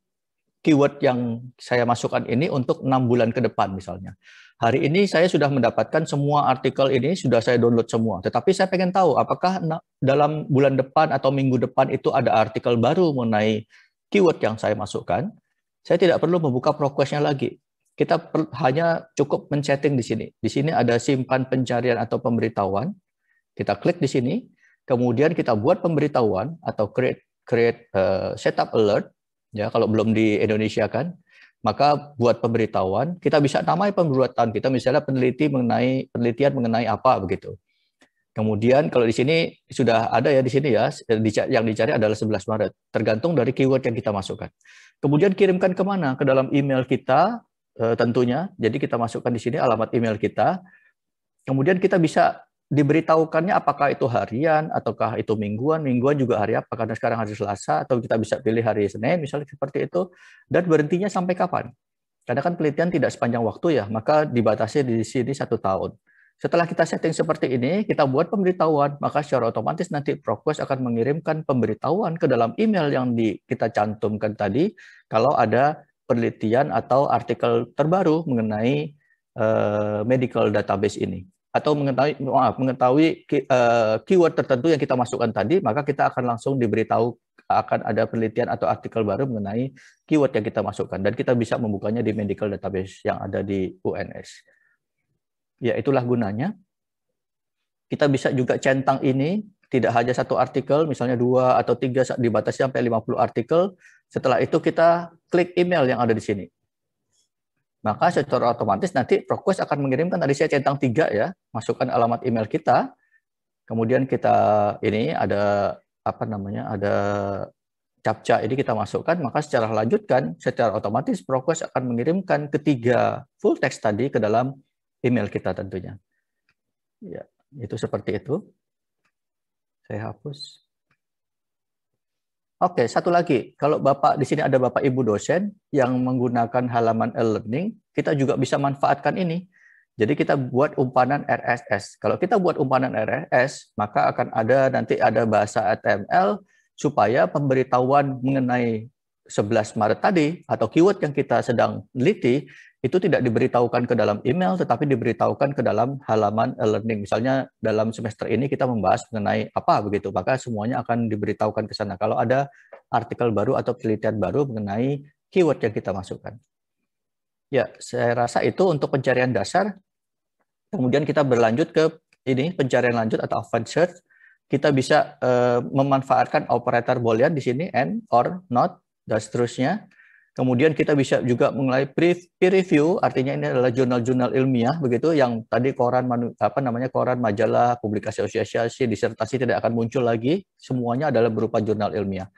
keyword yang saya masukkan ini untuk enam bulan ke depan misalnya hari ini saya sudah mendapatkan semua artikel ini sudah saya download semua tetapi saya pengen tahu apakah dalam bulan depan atau minggu depan itu ada artikel baru mengenai keyword yang saya masukkan, saya tidak perlu membuka ProQuest-nya lagi. Kita hanya cukup men-setting di sini. Di sini ada simpan pencarian atau pemberitahuan. Kita klik di sini, kemudian kita buat pemberitahuan atau create create uh, setup alert ya kalau belum di Indonesia kan maka buat pemberitahuan kita bisa namai pembuatan kita misalnya peneliti mengenai penelitian mengenai apa begitu Kemudian kalau di sini sudah ada ya di sini ya, yang dicari adalah 11 Maret. Tergantung dari keyword yang kita masukkan. Kemudian kirimkan ke mana? Ke dalam email kita eh, tentunya. Jadi kita masukkan di sini alamat email kita. Kemudian kita bisa diberitahukannya apakah itu harian ataukah itu mingguan. Mingguan juga hari apa? Karena sekarang hari Selasa atau kita bisa pilih hari Senin misalnya seperti itu. Dan berhentinya sampai kapan? Karena kan penelitian tidak sepanjang waktu ya, maka dibatasi di sini satu tahun. Setelah kita setting seperti ini, kita buat pemberitahuan, maka secara otomatis nanti ProQuest akan mengirimkan pemberitahuan ke dalam email yang di, kita cantumkan tadi kalau ada penelitian atau artikel terbaru mengenai uh, medical database ini atau mengetahui maaf, mengetahui uh, keyword tertentu yang kita masukkan tadi, maka kita akan langsung diberitahu akan ada penelitian atau artikel baru mengenai keyword yang kita masukkan dan kita bisa membukanya di medical database yang ada di UNS. Ya, itulah gunanya. Kita bisa juga centang ini, tidak hanya satu artikel, misalnya dua atau tiga, dibatasi sampai 50 artikel. Setelah itu kita klik email yang ada di sini. Maka secara otomatis nanti ProQuest akan mengirimkan, tadi saya centang tiga ya, masukkan alamat email kita. Kemudian kita ini ada apa namanya, ada captcha ini kita masukkan, maka secara lanjutkan, secara otomatis ProQuest akan mengirimkan ketiga full text tadi ke dalam email kita tentunya. Ya, itu seperti itu. Saya hapus. Oke, satu lagi. Kalau Bapak di sini ada Bapak Ibu dosen yang menggunakan halaman e-learning, kita juga bisa manfaatkan ini. Jadi kita buat umpanan RSS. Kalau kita buat umpanan RSS, maka akan ada nanti ada bahasa HTML supaya pemberitahuan mengenai 11 Maret tadi atau keyword yang kita sedang teliti itu tidak diberitahukan ke dalam email, tetapi diberitahukan ke dalam halaman e-learning. Misalnya dalam semester ini kita membahas mengenai apa begitu, maka semuanya akan diberitahukan ke sana. Kalau ada artikel baru atau penelitian baru mengenai keyword yang kita masukkan. Ya, saya rasa itu untuk pencarian dasar. Kemudian kita berlanjut ke ini pencarian lanjut atau advanced search. Kita bisa uh, memanfaatkan operator boolean di sini and, or, not, dan seterusnya Kemudian kita bisa juga mulai peer review, artinya ini adalah jurnal-jurnal ilmiah begitu yang tadi koran apa namanya koran majalah, publikasi asosiasi, disertasi tidak akan muncul lagi, semuanya adalah berupa jurnal ilmiah.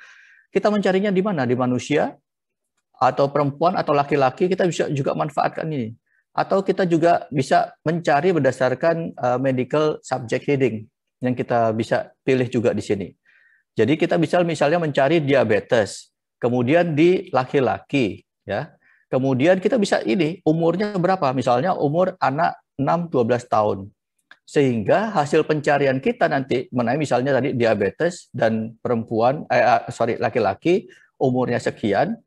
Kita mencarinya di mana? Di manusia atau perempuan atau laki-laki kita bisa juga manfaatkan ini. Atau kita juga bisa mencari berdasarkan uh, medical subject heading yang kita bisa pilih juga di sini. Jadi kita bisa misalnya mencari diabetes, kemudian di laki-laki ya. Kemudian kita bisa ini umurnya berapa? Misalnya umur anak 6 12 tahun. Sehingga hasil pencarian kita nanti mengenai misalnya tadi diabetes dan perempuan eh, ah, sorry laki-laki umurnya sekian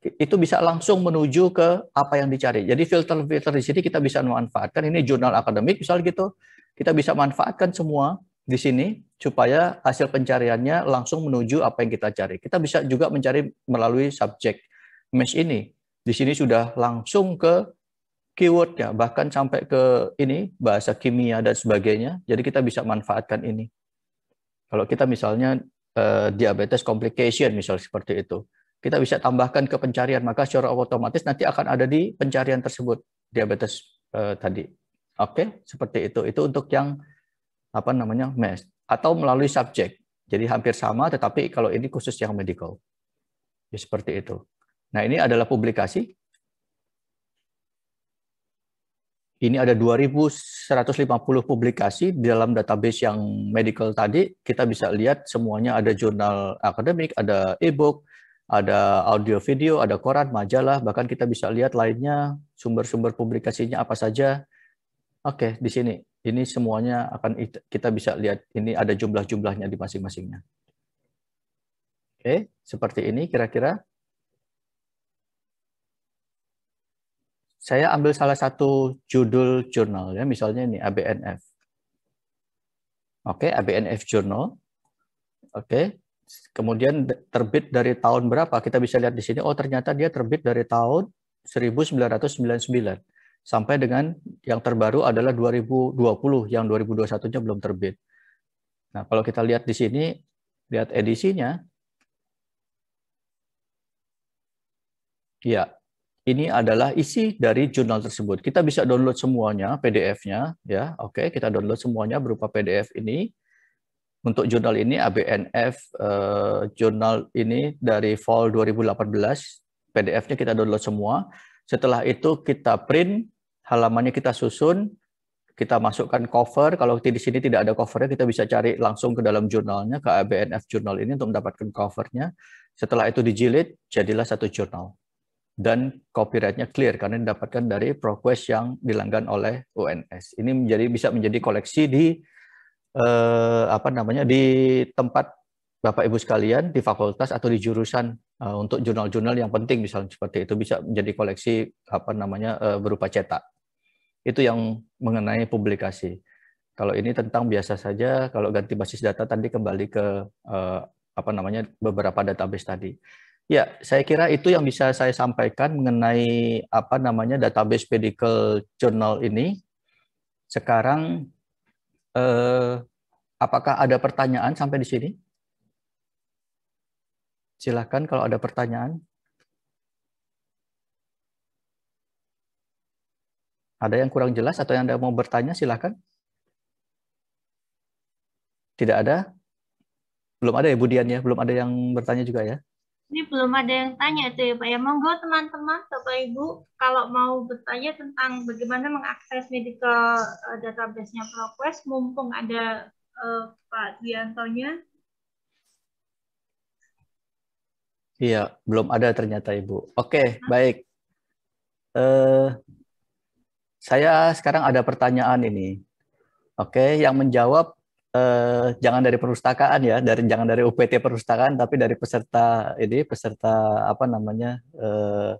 itu bisa langsung menuju ke apa yang dicari. Jadi filter-filter di sini kita bisa memanfaatkan ini jurnal akademik misal gitu. Kita bisa manfaatkan semua di sini supaya hasil pencariannya langsung menuju apa yang kita cari. Kita bisa juga mencari melalui subjek mesh ini. Di sini sudah langsung ke keywordnya, bahkan sampai ke ini bahasa kimia dan sebagainya. Jadi kita bisa manfaatkan ini. Kalau kita misalnya uh, diabetes complication misal seperti itu. kita bisa tambahkan ke pencarian, maka secara otomatis nanti akan ada di pencarian tersebut diabetes uh, tadi. Oke, seperti itu. Itu untuk yang apa namanya MES atau melalui subjek. Jadi hampir sama, tetapi kalau ini khusus yang medical. Ya, seperti itu. Nah, ini adalah publikasi. Ini ada 2.150 publikasi di dalam database yang medical tadi. Kita bisa lihat semuanya ada jurnal akademik, ada e-book, ada audio video, ada koran, majalah, bahkan kita bisa lihat lainnya sumber-sumber publikasinya apa saja. Oke, di sini ini semuanya akan kita bisa lihat ini ada jumlah-jumlahnya di masing-masingnya. Oke, seperti ini kira-kira. Saya ambil salah satu judul jurnal ya, misalnya ini ABNF. Oke, ABNF Journal. Oke, kemudian terbit dari tahun berapa? Kita bisa lihat di sini, oh ternyata dia terbit dari tahun 1999 sampai dengan yang terbaru adalah 2020, yang 2021-nya belum terbit. Nah, kalau kita lihat di sini, lihat edisinya, ya, ini adalah isi dari jurnal tersebut. Kita bisa download semuanya, PDF-nya, ya, oke, kita download semuanya berupa PDF ini untuk jurnal ini ABNF eh, jurnal ini dari fall 2018 PDF-nya kita download semua. Setelah itu kita print, halamannya kita susun, kita masukkan cover. Kalau di sini tidak ada covernya, kita bisa cari langsung ke dalam jurnalnya, ke ABNF jurnal ini untuk mendapatkan covernya. Setelah itu dijilid, jadilah satu jurnal. Dan copyrightnya clear karena didapatkan dari ProQuest yang dilanggan oleh UNS. Ini menjadi bisa menjadi koleksi di eh, apa namanya di tempat Bapak Ibu sekalian di fakultas atau di jurusan uh, untuk jurnal-jurnal yang penting misalnya seperti itu bisa menjadi koleksi apa namanya uh, berupa cetak. Itu yang mengenai publikasi. Kalau ini tentang biasa saja kalau ganti basis data tadi kembali ke uh, apa namanya beberapa database tadi. Ya, saya kira itu yang bisa saya sampaikan mengenai apa namanya database medical journal ini. Sekarang Eh, apakah ada pertanyaan sampai di sini? Silahkan kalau ada pertanyaan. Ada yang kurang jelas atau yang ada mau bertanya silahkan. Tidak ada? Belum ada ya Budian ya? Belum ada yang bertanya juga ya? Ini belum ada yang tanya tuh ya Pak ya. Monggo teman-teman, Bapak Ibu, kalau mau bertanya tentang bagaimana mengakses medical uh, database-nya ProQuest, mumpung ada uh, Pak Diantonya. Iya, belum ada ternyata Ibu. Oke, baik. Uh, saya sekarang ada pertanyaan ini. Oke, yang menjawab eh, jangan dari perpustakaan ya, dari jangan dari UPT perpustakaan, tapi dari peserta ini, peserta apa namanya eh,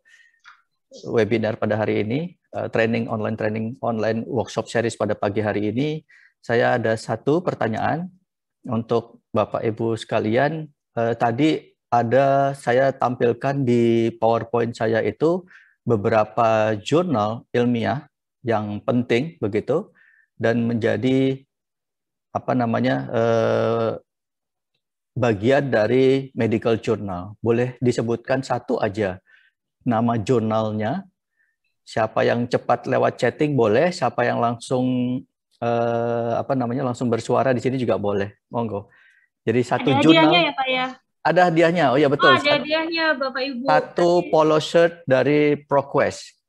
webinar pada hari ini, eh, training online training online workshop series pada pagi hari ini. Saya ada satu pertanyaan untuk Bapak Ibu sekalian. Eh, tadi ada saya tampilkan di PowerPoint saya itu beberapa jurnal ilmiah yang penting begitu dan menjadi apa namanya eh, bagian dari medical journal. Boleh disebutkan satu aja nama jurnalnya. Siapa yang cepat lewat chatting boleh, siapa yang langsung eh, apa namanya langsung bersuara di sini juga boleh. Monggo. Jadi satu ada jurnal. ya Pak ya. Ada hadiahnya. Oh ya betul. Oh, ada hadiahnya Bapak Ibu. Satu polo shirt dari ProQuest.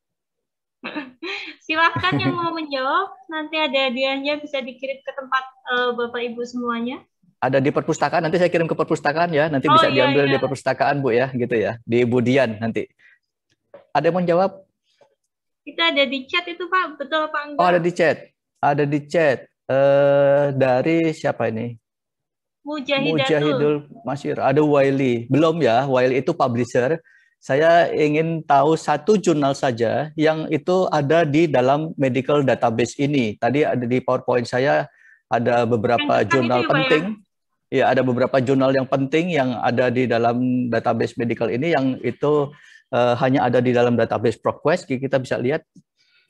Silahkan yang mau menjawab, nanti ada hadiahnya bisa dikirim ke tempat uh, Bapak Ibu semuanya. Ada di perpustakaan, nanti saya kirim ke perpustakaan ya, nanti oh, bisa iya, diambil iya. di perpustakaan Bu ya, gitu ya, di Budian nanti. Ada yang mau jawab? Itu ada di chat itu Pak, betul apa enggak? Oh ada di chat, ada di chat. Uh, dari siapa ini? Mujahidatul. Mujahidul Masyir. Ada Wiley. Belum ya, Wiley itu publisher saya ingin tahu satu jurnal saja yang itu ada di dalam medical database ini. Tadi ada di PowerPoint saya ada beberapa jurnal ya, penting. Ya? ya, ada beberapa jurnal yang penting yang ada di dalam database medical ini yang itu uh, hanya ada di dalam database ProQuest. Kita bisa lihat.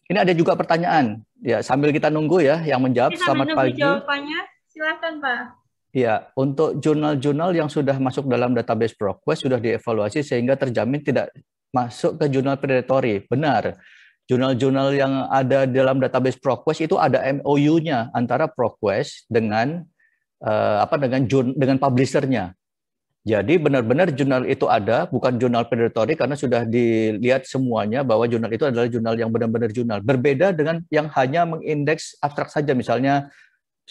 Ini ada juga pertanyaan. Ya, sambil kita nunggu ya yang menjawab. Selamat pagi. Jawabannya, silakan Pak. Ya, untuk jurnal-jurnal yang sudah masuk dalam database ProQuest sudah dievaluasi sehingga terjamin tidak masuk ke jurnal predatory. Benar. Jurnal-jurnal yang ada dalam database ProQuest itu ada MOU-nya antara ProQuest dengan uh, apa dengan dengan publishernya. Jadi benar-benar jurnal itu ada, bukan jurnal predatory karena sudah dilihat semuanya bahwa jurnal itu adalah jurnal yang benar-benar jurnal. Berbeda dengan yang hanya mengindeks abstrak saja, misalnya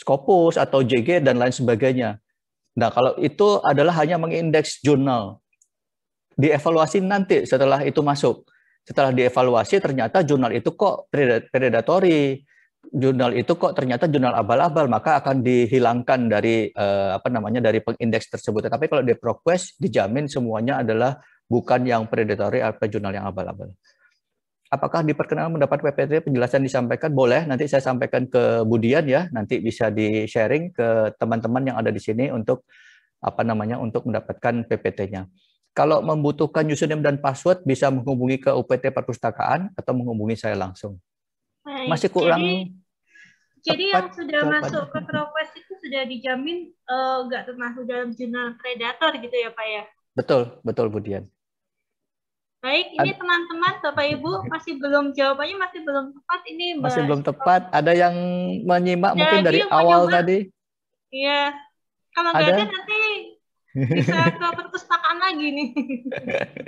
Scopus atau JG dan lain sebagainya. Nah, kalau itu adalah hanya mengindeks jurnal. Dievaluasi nanti setelah itu masuk. Setelah dievaluasi ternyata jurnal itu kok predatory. Jurnal itu kok ternyata jurnal abal-abal, maka akan dihilangkan dari eh, apa namanya dari pengindeks tersebut. Tapi kalau di ProQuest dijamin semuanya adalah bukan yang predatory atau jurnal yang abal-abal apakah diperkenalkan mendapat PPT penjelasan disampaikan? Boleh, nanti saya sampaikan ke Budian ya, nanti bisa di-sharing ke teman-teman yang ada di sini untuk apa namanya untuk mendapatkan PPT-nya. Kalau membutuhkan username dan password bisa menghubungi ke UPT Perpustakaan atau menghubungi saya langsung. Baik, Masih kurang jadi, jadi yang sudah jawabannya. masuk ke ProQuest itu sudah dijamin enggak uh, termasuk dalam jurnal predator gitu ya Pak ya? Betul, betul Budian. Baik, ini teman-teman, Bapak Ibu masih belum jawabannya masih belum tepat ini. Mbak. Masih belum tepat. Ada yang menyimak Jadi, mungkin dari awal tadi? Iya. Kalau nggak ada nanti bisa ke perpustakaan lagi nih.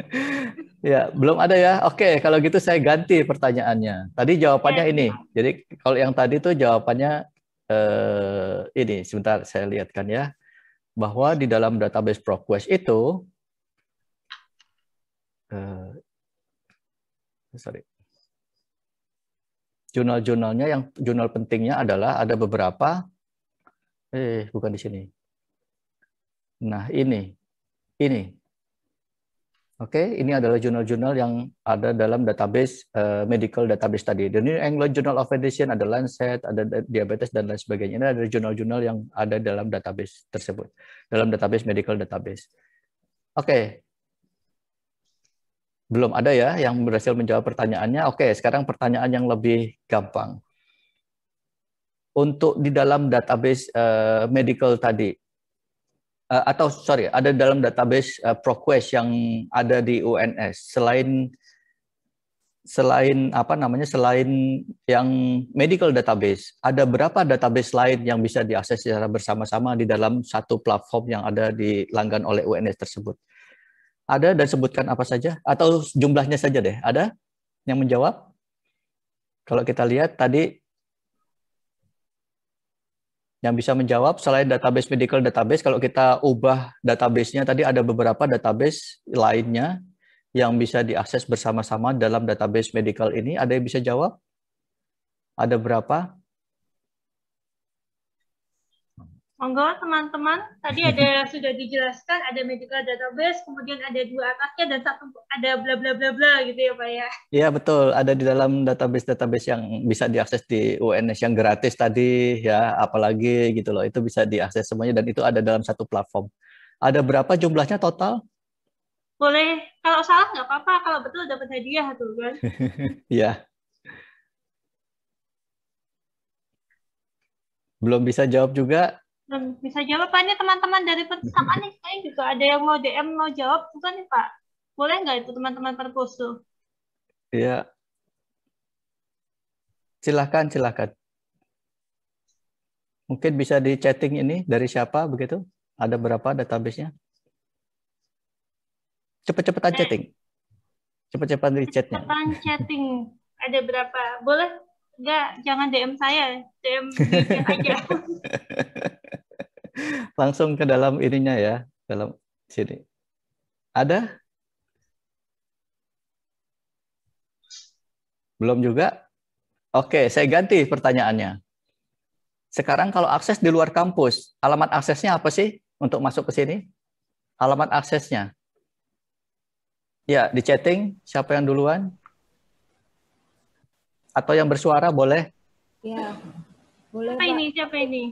ya, belum ada ya. Oke, kalau gitu saya ganti pertanyaannya. Tadi jawabannya ya. ini. Jadi kalau yang tadi tuh jawabannya eh, ini. Sebentar saya lihatkan ya. Bahwa di dalam database ProQuest itu uh, sorry jurnal-jurnalnya yang jurnal pentingnya adalah ada beberapa eh bukan di sini nah ini ini Oke, okay, ini adalah jurnal-jurnal yang ada dalam database uh, medical database tadi. The New England Journal of Medicine, ada Lancet, ada diabetes dan lain sebagainya. Ini adalah jurnal-jurnal yang ada dalam database tersebut, dalam database medical database. Oke, okay. Belum ada ya yang berhasil menjawab pertanyaannya. Oke, sekarang pertanyaan yang lebih gampang. Untuk di dalam database uh, medical tadi, uh, atau sorry, ada dalam database uh, ProQuest yang ada di UNS, selain selain apa namanya selain yang medical database ada berapa database lain yang bisa diakses secara bersama-sama di dalam satu platform yang ada di langgan oleh UNS tersebut ada dan sebutkan apa saja? Atau jumlahnya saja deh. Ada yang menjawab? Kalau kita lihat tadi yang bisa menjawab selain database medical database, kalau kita ubah database-nya tadi ada beberapa database lainnya yang bisa diakses bersama-sama dalam database medical ini. Ada yang bisa jawab? Ada berapa? Monggo teman-teman, tadi ada sudah dijelaskan ada medical database, kemudian ada dua atasnya dan satu ada bla bla bla bla gitu ya Pak ya. Iya betul, ada di dalam database-database yang bisa diakses di UNS yang gratis tadi ya, apalagi gitu loh, itu bisa diakses semuanya dan itu ada dalam satu platform. Ada berapa jumlahnya total? Boleh, kalau salah nggak apa-apa, kalau betul dapat hadiah tuh kan. Iya. Belum bisa jawab juga, belum bisa jawab Pak. Ini teman-teman dari perpustakaan nih, kayaknya juga ada yang mau DM mau jawab bukan nih Pak? Boleh nggak itu teman-teman perpus tuh? Iya. Silahkan, silahkan. Mungkin bisa di chatting ini dari siapa begitu? Ada berapa database-nya? Cepet-cepetan eh. chatting. Cepet-cepetan di chatnya. Cepetan chatting. Ada berapa? Boleh? Enggak, jangan DM saya. DM aja. langsung ke dalam ininya ya, dalam sini. Ada? Belum juga? Oke, saya ganti pertanyaannya. Sekarang kalau akses di luar kampus, alamat aksesnya apa sih untuk masuk ke sini? Alamat aksesnya. Ya, di chatting, siapa yang duluan? Atau yang bersuara boleh? Ya. Boleh, Siapa ini? Siapa ini?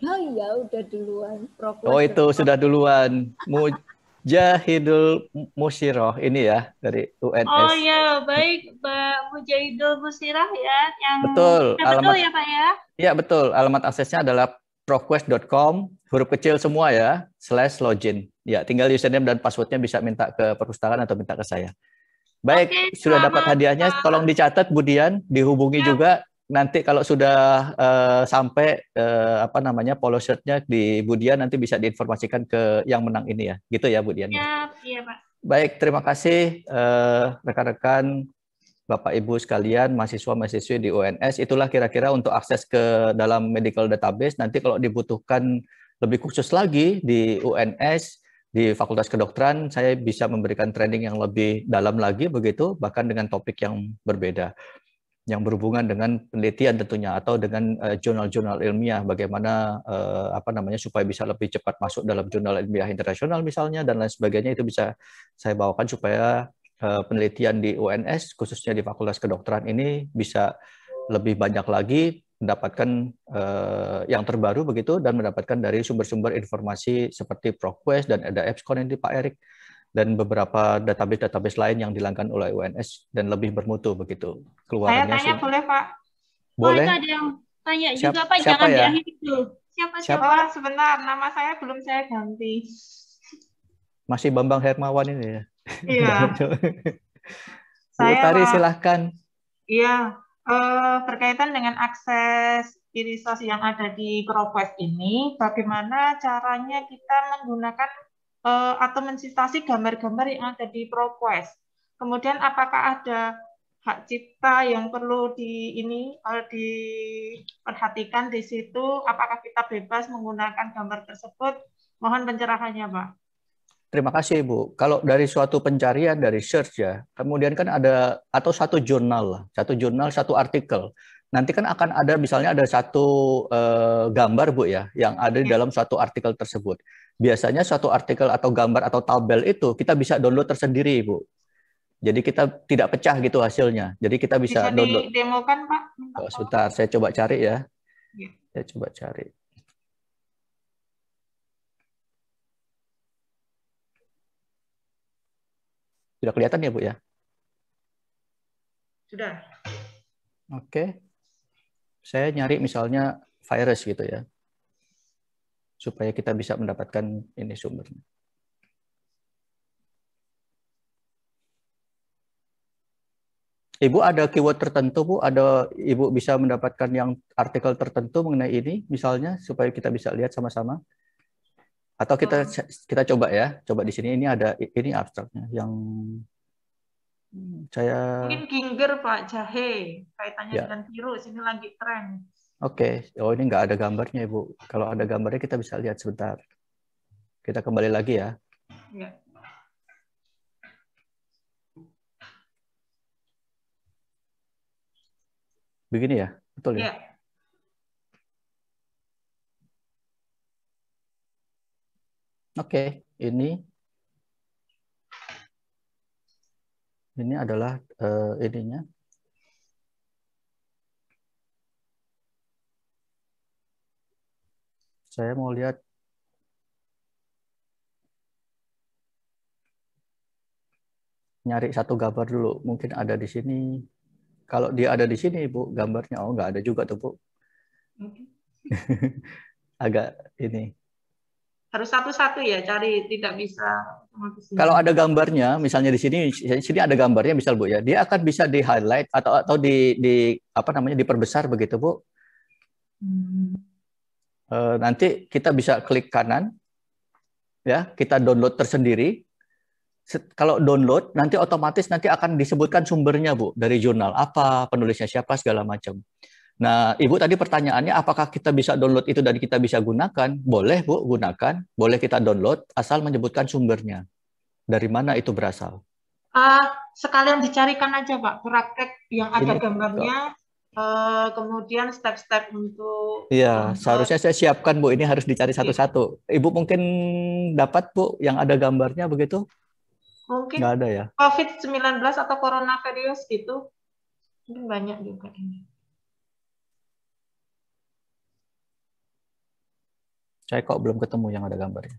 Oh iya, udah duluan. oh itu sudah duluan. Mujahidul Musiroh ini ya dari UNS. Oh ya, baik Mbak Mujahidul Musiroh ya yang Betul. Ya, alamat, betul ya Pak ya? Iya betul. Alamat aksesnya adalah proquest.com huruf kecil semua ya slash login ya tinggal username dan passwordnya bisa minta ke perpustakaan atau minta ke saya baik Oke, sudah dapat hadiahnya Pak. tolong dicatat Budian dihubungi Ya. juga nanti kalau sudah eh, sampai eh, apa namanya polo shirtnya di Budian nanti bisa diinformasikan ke yang menang ini ya gitu ya Budian Siap, iya Pak. Baik, terima kasih eh, rekan-rekan Bapak Ibu sekalian, mahasiswa-mahasiswi di UNS. Itulah kira-kira untuk akses ke dalam medical database. Nanti kalau dibutuhkan lebih khusus lagi di UNS, di Fakultas Kedokteran, saya bisa memberikan training yang lebih dalam lagi begitu, bahkan dengan topik yang berbeda yang berhubungan dengan penelitian tentunya atau dengan eh, jurnal-jurnal ilmiah bagaimana eh, apa namanya supaya bisa lebih cepat masuk dalam jurnal ilmiah internasional misalnya dan lain sebagainya itu bisa saya bawakan supaya eh, penelitian di UNS khususnya di Fakultas Kedokteran ini bisa lebih banyak lagi mendapatkan eh, yang terbaru begitu dan mendapatkan dari sumber-sumber informasi seperti ProQuest dan ada EBSCON yang di Pak Erik dan beberapa database-database lain yang dilanggan oleh UNS dan lebih bermutu begitu. Saya Keluarnya tanya sih- boleh Pak? Oh, boleh. itu ada yang tanya Siap- juga Pak, siapa jangan ya? diakhiri dulu. Siapa Siapa? siapa? Oh sebentar, nama saya belum saya ganti. Masih Bambang Hermawan ini ya. Iya, Saya Utari silahkan. iya. Eh, berkaitan dengan akses irisos yang ada di ProQuest ini, bagaimana caranya kita menggunakan eh, atau mensitasi gambar-gambar yang ada di ProQuest? Kemudian apakah ada hak cipta yang perlu di ini eh, diperhatikan di situ? Apakah kita bebas menggunakan gambar tersebut? Mohon pencerahannya, Pak. Terima kasih Ibu. Kalau dari suatu pencarian dari search ya, kemudian kan ada atau satu jurnal satu jurnal, satu artikel. Nanti kan akan ada misalnya ada satu eh, gambar Bu ya, yang ada di Ya. dalam suatu artikel tersebut. Biasanya suatu artikel atau gambar atau tabel itu kita bisa download tersendiri Bu. Jadi kita tidak pecah gitu hasilnya. Jadi kita bisa, Bisa download. didemokan, Pak? Oh, sebentar, saya coba cari ya. Ya. Saya coba cari. Sudah kelihatan ya Bu ya? Sudah. Oke. Saya nyari misalnya virus gitu ya. Supaya kita bisa mendapatkan ini sumbernya. Ibu ada keyword tertentu Bu? Ada Ibu bisa mendapatkan yang artikel tertentu mengenai ini misalnya supaya kita bisa lihat sama-sama? Atau kita kita coba ya, coba di sini ini ada ini abstraknya yang saya Mungkin ginger, Pak, jahe. Kaitannya Ya. dengan virus, ini lagi tren. Oke, oh ini nggak ada gambarnya Ibu. Kalau ada gambarnya kita bisa lihat sebentar. Kita kembali lagi ya. Ya. Begini ya, betul ya? Ya. Oke, ini ini adalah eh, ininya. Saya mau lihat nyari satu gambar dulu. Mungkin ada di sini. Kalau dia ada di sini, Bu, gambarnya oh nggak ada juga tuh, Bu. Agak ini. Harus satu-satu ya, cari tidak bisa. Kalau ada gambarnya, misalnya di sini, di sini ada gambarnya, misal Bu ya, dia akan bisa di highlight atau atau di di apa namanya diperbesar begitu Bu. Hmm. Eh, nanti kita bisa klik kanan, ya, kita download tersendiri. Set- Kalau download, nanti otomatis nanti akan disebutkan sumbernya Bu dari jurnal apa, penulisnya siapa segala macam. Nah, Ibu tadi pertanyaannya apakah kita bisa download itu dan kita bisa gunakan? Boleh Bu, gunakan. Boleh kita download asal menyebutkan sumbernya. Dari mana itu berasal? Ah, sekalian dicarikan aja, Pak, praktek yang ada Ini- gambarnya, eh, kemudian step-step untuk Iya, eh, seharusnya saya siapkan Bu. Ini harus dicari satu-satu. Ibu mungkin dapat Bu yang ada gambarnya begitu? mungkin Nggak ada ya? COVID-19 atau coronavirus gitu. Mungkin banyak juga ini. Saya kok belum ketemu yang ada gambarnya.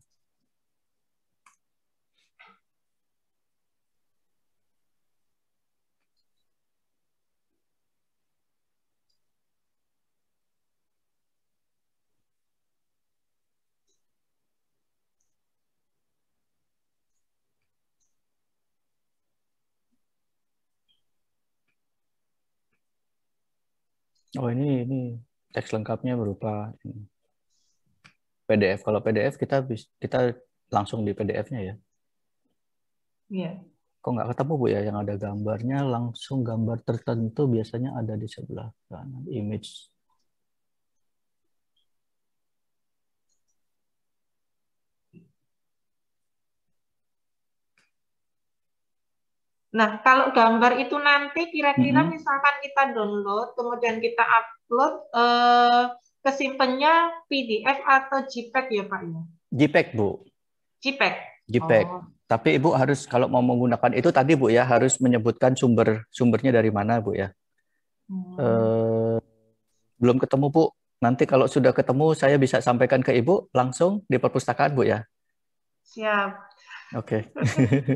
Oh ini ini teks lengkapnya berupa ini. PDF. Kalau PDF kita kita langsung di PDF-nya ya. Iya. Kok nggak ketemu Bu ya yang ada gambarnya langsung gambar tertentu biasanya ada di sebelah kanan image. Nah, kalau gambar itu nanti kira-kira Mhm. misalkan kita download, kemudian kita upload, eh, kesimpannya PDF atau JPEG ya Pak ya? JPEG Bu, JPEG. JPEG. Oh, Tapi Ibu harus kalau mau menggunakan itu tadi Bu ya harus menyebutkan sumber sumbernya dari mana Bu ya. hmm. Eh, belum ketemu Bu. Nanti kalau sudah ketemu saya bisa sampaikan ke Ibu langsung di perpustakaan Bu ya. Siap. Oke.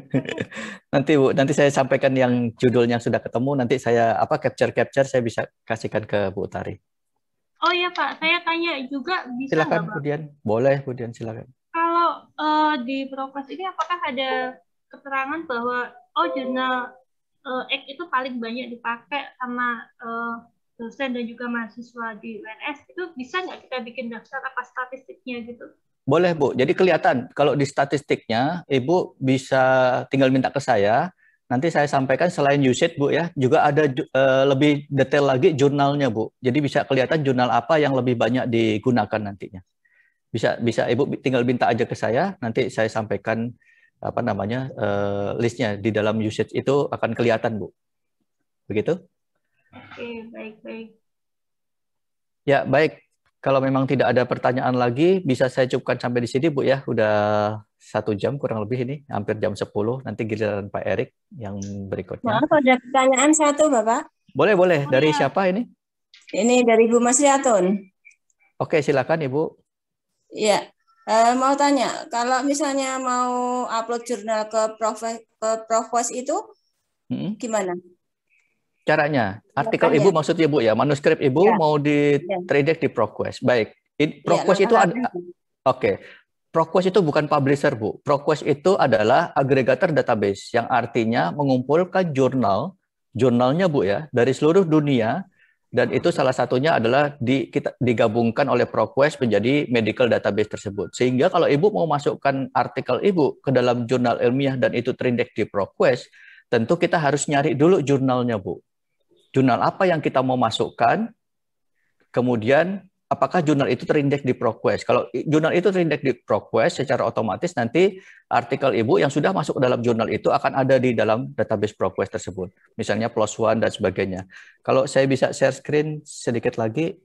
nanti Bu, nanti saya sampaikan yang judulnya sudah ketemu. Nanti saya apa capture capture saya bisa kasihkan ke Bu Utari. Oh iya Pak, saya tanya juga bisa Silakan Pak? kemudian. Boleh kemudian silakan. Kalau eh, di Progress ini apakah ada keterangan bahwa oh jurnal eh, X itu paling banyak dipakai sama eh, dosen dan juga mahasiswa di UNS itu bisa nggak kita bikin daftar apa statistiknya gitu? Boleh Bu. Jadi kelihatan kalau di statistiknya Ibu bisa tinggal minta ke saya. Nanti saya sampaikan selain usage Bu ya, juga ada eh, lebih detail lagi jurnalnya Bu. Jadi bisa kelihatan jurnal apa yang lebih banyak digunakan nantinya. Bisa bisa Ibu tinggal minta aja ke saya, nanti saya sampaikan apa namanya eh, listnya di dalam usage itu akan kelihatan Bu. Begitu? Oke, baik-baik. Ya, baik. Kalau memang tidak ada pertanyaan lagi, bisa saya cukupkan sampai di sini, Bu ya. Udah satu jam kurang lebih ini, hampir jam 10. Nanti giliran Pak Erik yang berikutnya. Maaf ada pertanyaan satu Bapak. Boleh, boleh. Oh, Dari ya. siapa ini? Ini dari Bu Mas Riatun. Oke, silakan Ibu. Iya. Eh, mau tanya, kalau misalnya mau upload jurnal ke Profe ke itu Mm-mm. gimana? Caranya, artikel Makanya. Ibu maksudnya Bu ya, manuskrip Ibu Ya. mau di Ya. trade di ProQuest. Baik. In- Iya, ProQuest itu ada. Oke. ProQuest itu bukan publisher, Bu. ProQuest itu adalah agregator database yang artinya mengumpulkan jurnal, jurnalnya Bu ya, dari seluruh dunia dan itu salah satunya adalah di, kita, digabungkan oleh ProQuest menjadi medical database tersebut. Sehingga kalau Ibu mau masukkan artikel Ibu ke dalam jurnal ilmiah dan itu terindeks di ProQuest, tentu kita harus nyari dulu jurnalnya, Bu. Jurnal apa yang kita mau masukkan, kemudian apakah jurnal itu terindeks di ProQuest. Kalau jurnal itu terindeks di ProQuest, secara otomatis nanti artikel Ibu yang sudah masuk ke dalam jurnal itu akan ada di dalam database ProQuest tersebut. Misalnya PLOS ONE dan sebagainya. Kalau saya bisa share screen sedikit lagi,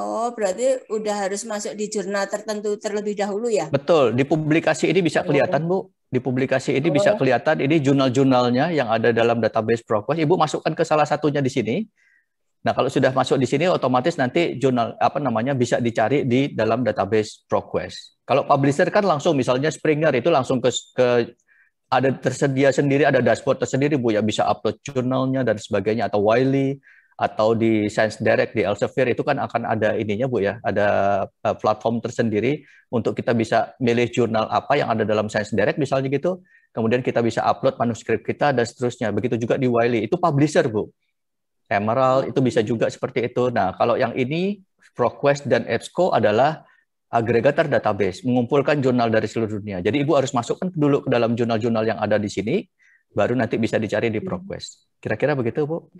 Oh, berarti udah harus masuk di jurnal tertentu terlebih dahulu ya? betul, di publikasi ini bisa kelihatan, Bu. Di publikasi ini bisa Oh. kelihatan, ini jurnal-jurnalnya yang ada dalam database ProQuest. Ibu masukkan ke salah satunya di sini. Nah, kalau sudah masuk di sini, otomatis nanti jurnal apa namanya bisa dicari di dalam database ProQuest. Kalau publisher kan langsung, misalnya Springer itu langsung ke, ke ada tersedia sendiri, ada dashboard tersendiri bu ya bisa upload jurnalnya dan sebagainya atau Wiley atau di Science Direct di Elsevier itu kan akan ada ininya bu ya, ada uh, platform tersendiri untuk kita bisa milih jurnal apa yang ada dalam Science Direct misalnya gitu. Kemudian kita bisa upload manuskrip kita dan seterusnya. Begitu juga di Wiley itu publisher bu. Emerald itu bisa juga seperti itu. Nah, kalau yang ini ProQuest dan EBSCO adalah agregator database, mengumpulkan jurnal dari seluruh dunia. Jadi Ibu harus masukkan dulu ke dalam jurnal-jurnal yang ada di sini, baru nanti bisa dicari di ProQuest. Kira-kira begitu, Bu?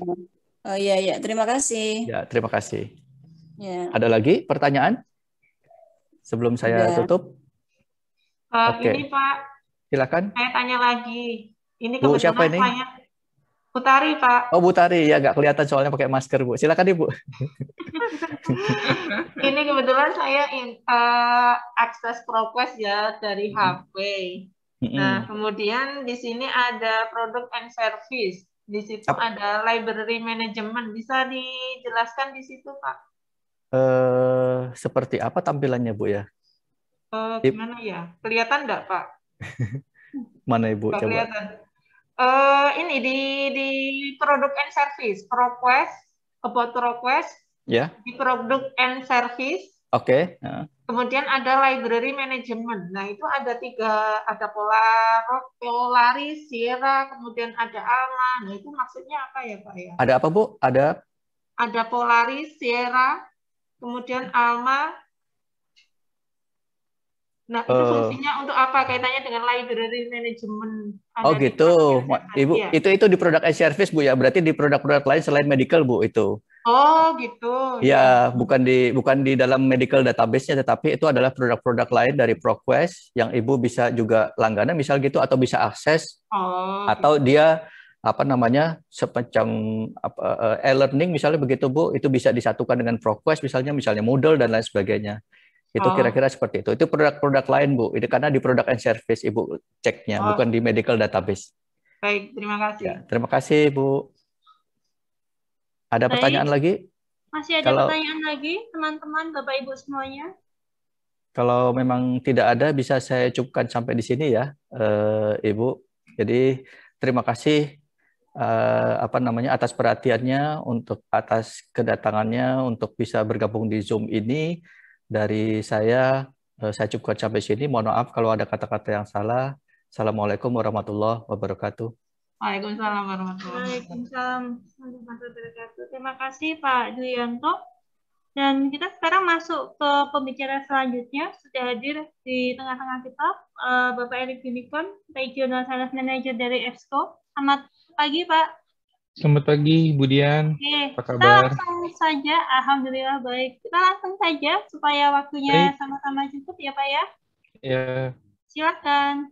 Oh iya iya, terima kasih. Ya, terima kasih. Ya. Ada lagi pertanyaan? Sebelum saya Ada. tutup, Eh, Oke. Ini Pak, silakan. saya tanya lagi. Ini Bu, kebetulan siapa ini? saya Putari Pak. Oh, Bu Tari, ya nggak kelihatan soalnya pakai masker, Bu. Silakan, Ibu. Ini kebetulan saya in- eh, akses ProQuest ya dari HP. Mm-mm. Nah, kemudian di sini ada product and service. Di situ Ap- ada library management. Bisa dijelaskan di situ, Pak? Eh, seperti apa tampilannya, Bu ya? Eh, Yep. gimana ya? Kelihatan enggak, Pak? Mana Ibu? Nggak Coba. kelihatan. Eh, ini di di product and service, ProQuest, about ProQuest, Ya, di product and service, oke. Nah, Kemudian ada library management. Nah, itu ada tiga, ada Polar, Polaris, Sierra, kemudian ada Alma. Nah, itu maksudnya apa ya, Pak ya? Ada apa, Bu? Ada ada Polaris, Sierra, kemudian Alma. Nah, itu uh, fungsinya untuk apa? Kaitannya dengan library management. Ada oh gitu, Ibu. Ya. Itu itu di produk and service Bu ya. Berarti di produk-produk lain selain medical Bu itu. Oh gitu. Ya, bukan di bukan di dalam medical database-nya, tetapi itu adalah produk-produk lain dari ProQuest yang ibu bisa juga langganan, misal gitu, atau bisa akses, oh, atau gitu. dia apa namanya semacam apa, uh, e-learning misalnya begitu bu, itu bisa disatukan dengan ProQuest misalnya, misalnya Moodle dan lain sebagainya. Itu oh. kira-kira seperti itu. Itu produk-produk lain bu, itu karena di produk and service ibu ceknya, oh. bukan di medical database. Baik, terima kasih. Ya, terima kasih bu. Ada Baik. pertanyaan lagi? Masih ada kalau, pertanyaan lagi, teman-teman, Bapak Ibu semuanya? Kalau memang tidak ada, bisa saya cukupkan sampai di sini ya, uh, Ibu. Jadi terima kasih uh, apa namanya atas perhatiannya, untuk atas kedatangannya, untuk bisa bergabung di Zoom ini. Dari saya, uh, saya cukupkan sampai sini. Mohon maaf kalau ada kata-kata yang salah. Assalamualaikum warahmatullahi wabarakatuh. Waalaikumsalam warahmatullahi wabarakatuh. Terima kasih Pak Duyanto. Dan kita sekarang masuk ke pembicara selanjutnya. Sudah hadir di tengah-tengah kita uh, Bapak Erik Unicorn, Regional Sales Manager dari EBSCO. Selamat pagi Pak. Selamat pagi Bu Dian. Oke, Apa kabar? Kita langsung saja. Alhamdulillah baik. Kita langsung saja supaya waktunya sama-sama cukup ya Pak ya. Ya. Silakan.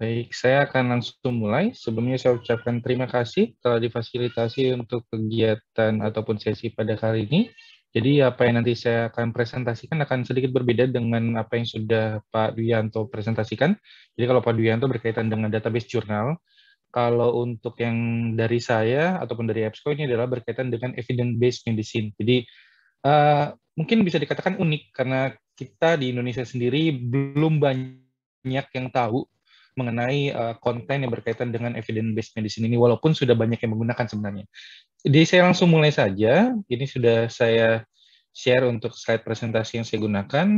Baik, saya akan langsung mulai. Sebelumnya saya ucapkan terima kasih telah difasilitasi untuk kegiatan ataupun sesi pada kali ini. Jadi apa yang nanti saya akan presentasikan akan sedikit berbeda dengan apa yang sudah Pak Duyanto presentasikan. Jadi kalau Pak Duyanto berkaitan dengan database jurnal, kalau untuk yang dari saya ataupun dari EBSCO ini adalah berkaitan dengan evidence-based medicine. Jadi uh, mungkin bisa dikatakan unik karena kita di Indonesia sendiri belum banyak yang tahu mengenai uh, konten yang berkaitan dengan evidence-based medicine ini, walaupun sudah banyak yang menggunakan sebenarnya. Jadi saya langsung mulai saja. Ini sudah saya share untuk slide presentasi yang saya gunakan.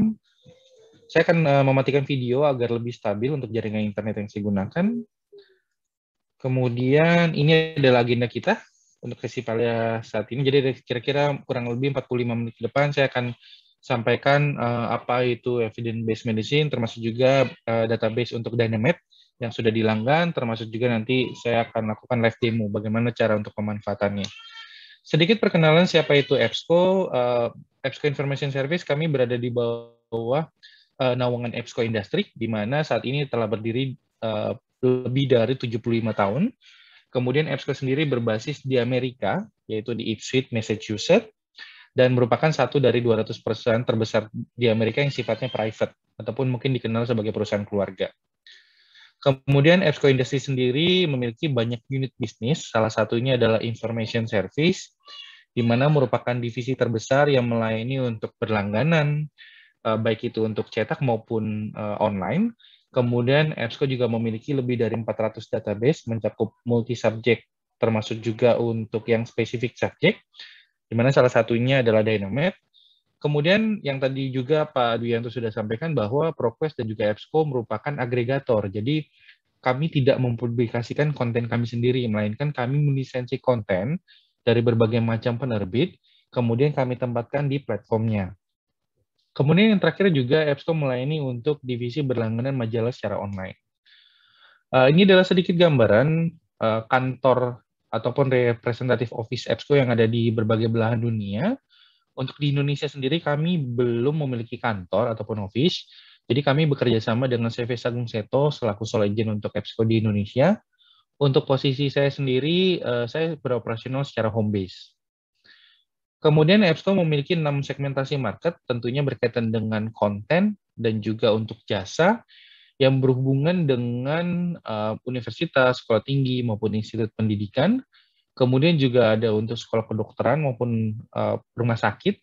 Saya akan uh, mematikan video agar lebih stabil untuk jaringan internet yang saya gunakan. Kemudian ini adalah agenda kita untuk sesi pada saat ini. Jadi kira-kira kurang lebih 45 menit ke depan saya akan sampaikan uh, apa itu evidence-based medicine, termasuk juga uh, database untuk Dynamed yang sudah dilanggan, termasuk juga nanti saya akan lakukan live demo bagaimana cara untuk pemanfaatannya. Sedikit perkenalan siapa itu EBSCO. Uh, EBSCO Information Service kami berada di bawah uh, naungan EBSCO Industry, di mana saat ini telah berdiri uh, lebih dari 75 tahun. Kemudian EBSCO sendiri berbasis di Amerika, yaitu di Ipswich, Massachusetts, dan merupakan satu dari 200 perusahaan terbesar di Amerika yang sifatnya private ataupun mungkin dikenal sebagai perusahaan keluarga. Kemudian EBSCO Industry sendiri memiliki banyak unit bisnis, salah satunya adalah Information Service, di mana merupakan divisi terbesar yang melayani untuk berlangganan, eh, baik itu untuk cetak maupun eh, online. Kemudian EBSCO juga memiliki lebih dari 400 database mencakup multi-subjek, termasuk juga untuk yang spesifik subjek, di mana salah satunya adalah Dynamed. Kemudian yang tadi juga Pak Duyanto sudah sampaikan bahwa ProQuest dan juga EBSCO merupakan agregator. Jadi kami tidak mempublikasikan konten kami sendiri, melainkan kami melisensi konten dari berbagai macam penerbit, kemudian kami tempatkan di platformnya. Kemudian yang terakhir juga EBSCO melayani untuk divisi berlangganan majalah secara online. Uh, ini adalah sedikit gambaran uh, kantor ataupun representative office EBSCO yang ada di berbagai belahan dunia. Untuk di Indonesia sendiri kami belum memiliki kantor ataupun office, jadi kami bekerja sama dengan CV Sagung Seto selaku sole agent untuk EBSCO di Indonesia. Untuk posisi saya sendiri, eh, saya beroperasional secara home base. Kemudian EBSCO memiliki enam segmentasi market, tentunya berkaitan dengan konten dan juga untuk jasa, yang berhubungan dengan uh, universitas, sekolah tinggi maupun institut pendidikan. Kemudian juga ada untuk sekolah kedokteran maupun uh, rumah sakit.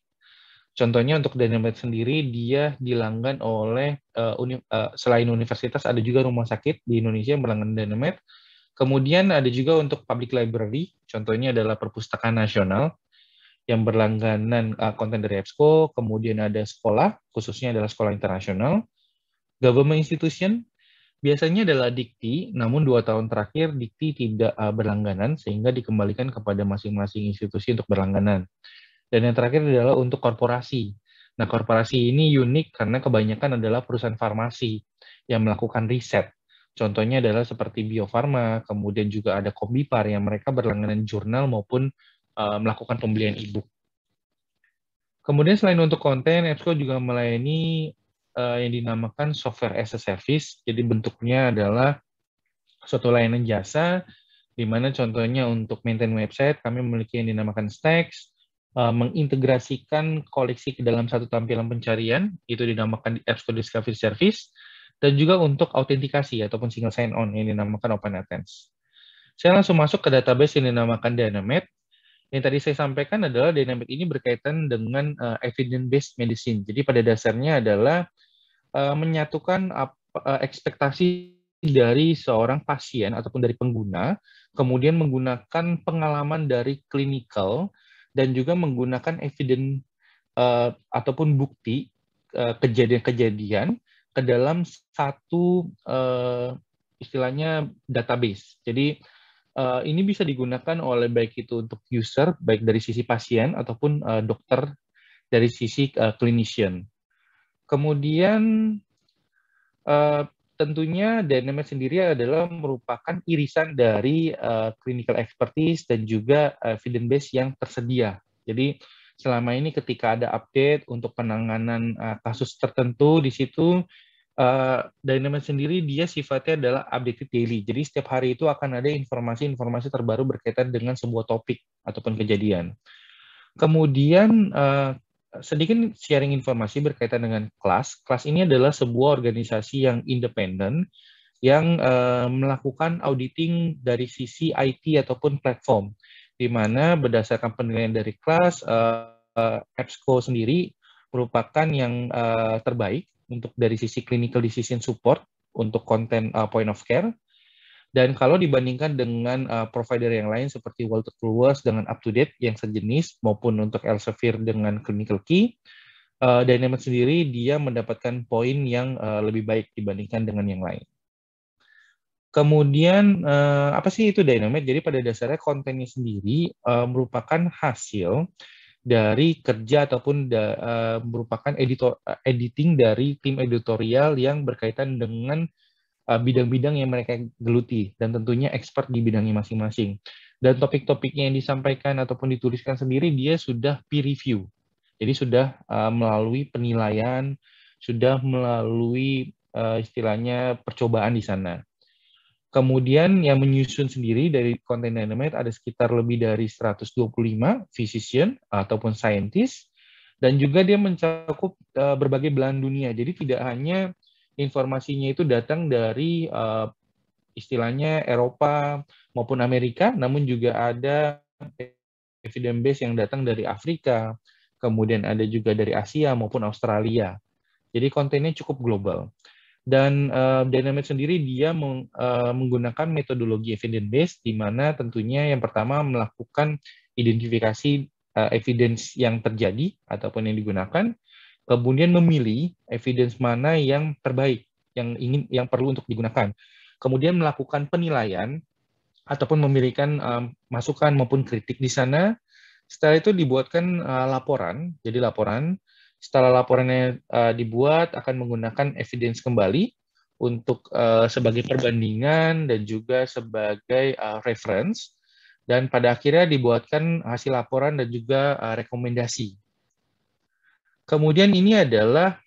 Contohnya untuk Dynamed sendiri dia dilanggan oleh uh, uni, uh, selain universitas ada juga rumah sakit di Indonesia yang berlangganan Dynamed. Kemudian ada juga untuk public library, contohnya adalah Perpustakaan Nasional yang berlangganan konten dari EBSCO, kemudian ada sekolah, khususnya adalah sekolah internasional, government institution, biasanya adalah dikti, namun dua tahun terakhir dikti tidak uh, berlangganan, sehingga dikembalikan kepada masing-masing institusi untuk berlangganan. Dan yang terakhir adalah untuk korporasi. Nah, korporasi ini unik karena kebanyakan adalah perusahaan farmasi yang melakukan riset. Contohnya adalah seperti Bio Farma, kemudian juga ada Kombipar yang mereka berlangganan jurnal maupun uh, melakukan pembelian e-book. Kemudian selain untuk konten, EBSCO juga melayani uh, yang dinamakan software as a service. Jadi bentuknya adalah suatu layanan jasa, di mana contohnya untuk maintain website, kami memiliki yang dinamakan Stacks, uh, mengintegrasikan koleksi ke dalam satu tampilan pencarian, itu dinamakan EBSCO Discovery Service, dan juga untuk autentikasi ataupun single sign-on yang dinamakan OpenAttends. Saya langsung masuk ke database yang dinamakan Dynamite. Yang tadi saya sampaikan adalah dynamic ini berkaitan dengan uh, evidence-based medicine. Jadi pada dasarnya adalah uh, menyatukan uh, ekspektasi dari seorang pasien ataupun dari pengguna, kemudian menggunakan pengalaman dari clinical dan juga menggunakan evidence uh, ataupun bukti kejadian-kejadian uh, ke dalam satu uh, istilahnya database. Jadi uh, ini bisa digunakan oleh baik itu untuk user, baik dari sisi pasien ataupun uh, dokter dari sisi uh, clinician. Kemudian uh, tentunya Dynamics sendiri adalah merupakan irisan dari uh, clinical expertise dan juga evidence base yang tersedia. Jadi selama ini ketika ada update untuk penanganan uh, kasus tertentu di situ uh, Dynamic sendiri dia sifatnya adalah updated daily. Jadi setiap hari itu akan ada informasi-informasi terbaru berkaitan dengan sebuah topik ataupun kejadian. Kemudian uh, sedikit sharing informasi berkaitan dengan kelas. Kelas ini adalah sebuah organisasi yang independen yang uh, melakukan auditing dari sisi IT ataupun platform, di mana berdasarkan penilaian dari kelas, uh, uh, EBSCO sendiri merupakan yang uh, terbaik untuk dari sisi clinical decision support untuk konten uh, point of care. Dan kalau dibandingkan dengan uh, provider yang lain seperti Walter Kluwer dengan UpToDate yang sejenis maupun untuk Elsevier dengan Clinical Key, uh, Dynamic sendiri dia mendapatkan poin yang uh, lebih baik dibandingkan dengan yang lain. Kemudian uh, apa sih itu Dynamic? Jadi pada dasarnya kontennya sendiri uh, merupakan hasil dari kerja ataupun da, uh, merupakan editor uh, editing dari tim editorial yang berkaitan dengan bidang-bidang uh, yang mereka geluti dan tentunya expert di bidangnya masing-masing. Dan topik-topiknya yang disampaikan ataupun dituliskan sendiri dia sudah peer review. Jadi sudah uh, melalui penilaian, sudah melalui uh, istilahnya percobaan di sana. Kemudian yang menyusun sendiri dari konten Dynamite ada sekitar lebih dari 125 physician ataupun scientist dan juga dia mencakup uh, berbagai belahan dunia. Jadi tidak hanya informasinya itu datang dari uh, istilahnya Eropa maupun Amerika, namun juga ada evidence base yang datang dari Afrika, kemudian ada juga dari Asia maupun Australia. Jadi kontennya cukup global. Dan uh, Dynamic sendiri dia meng, uh, menggunakan metodologi evidence based di mana tentunya yang pertama melakukan identifikasi uh, evidence yang terjadi ataupun yang digunakan, kemudian memilih evidence mana yang terbaik yang ingin yang perlu untuk digunakan. Kemudian melakukan penilaian ataupun memberikan um, masukan maupun kritik di sana. Setelah itu dibuatkan uh, laporan. Jadi laporan setelah laporannya uh, dibuat akan menggunakan evidence kembali untuk uh, sebagai perbandingan dan juga sebagai uh, reference dan pada akhirnya dibuatkan hasil laporan dan juga uh, rekomendasi. Kemudian ini adalah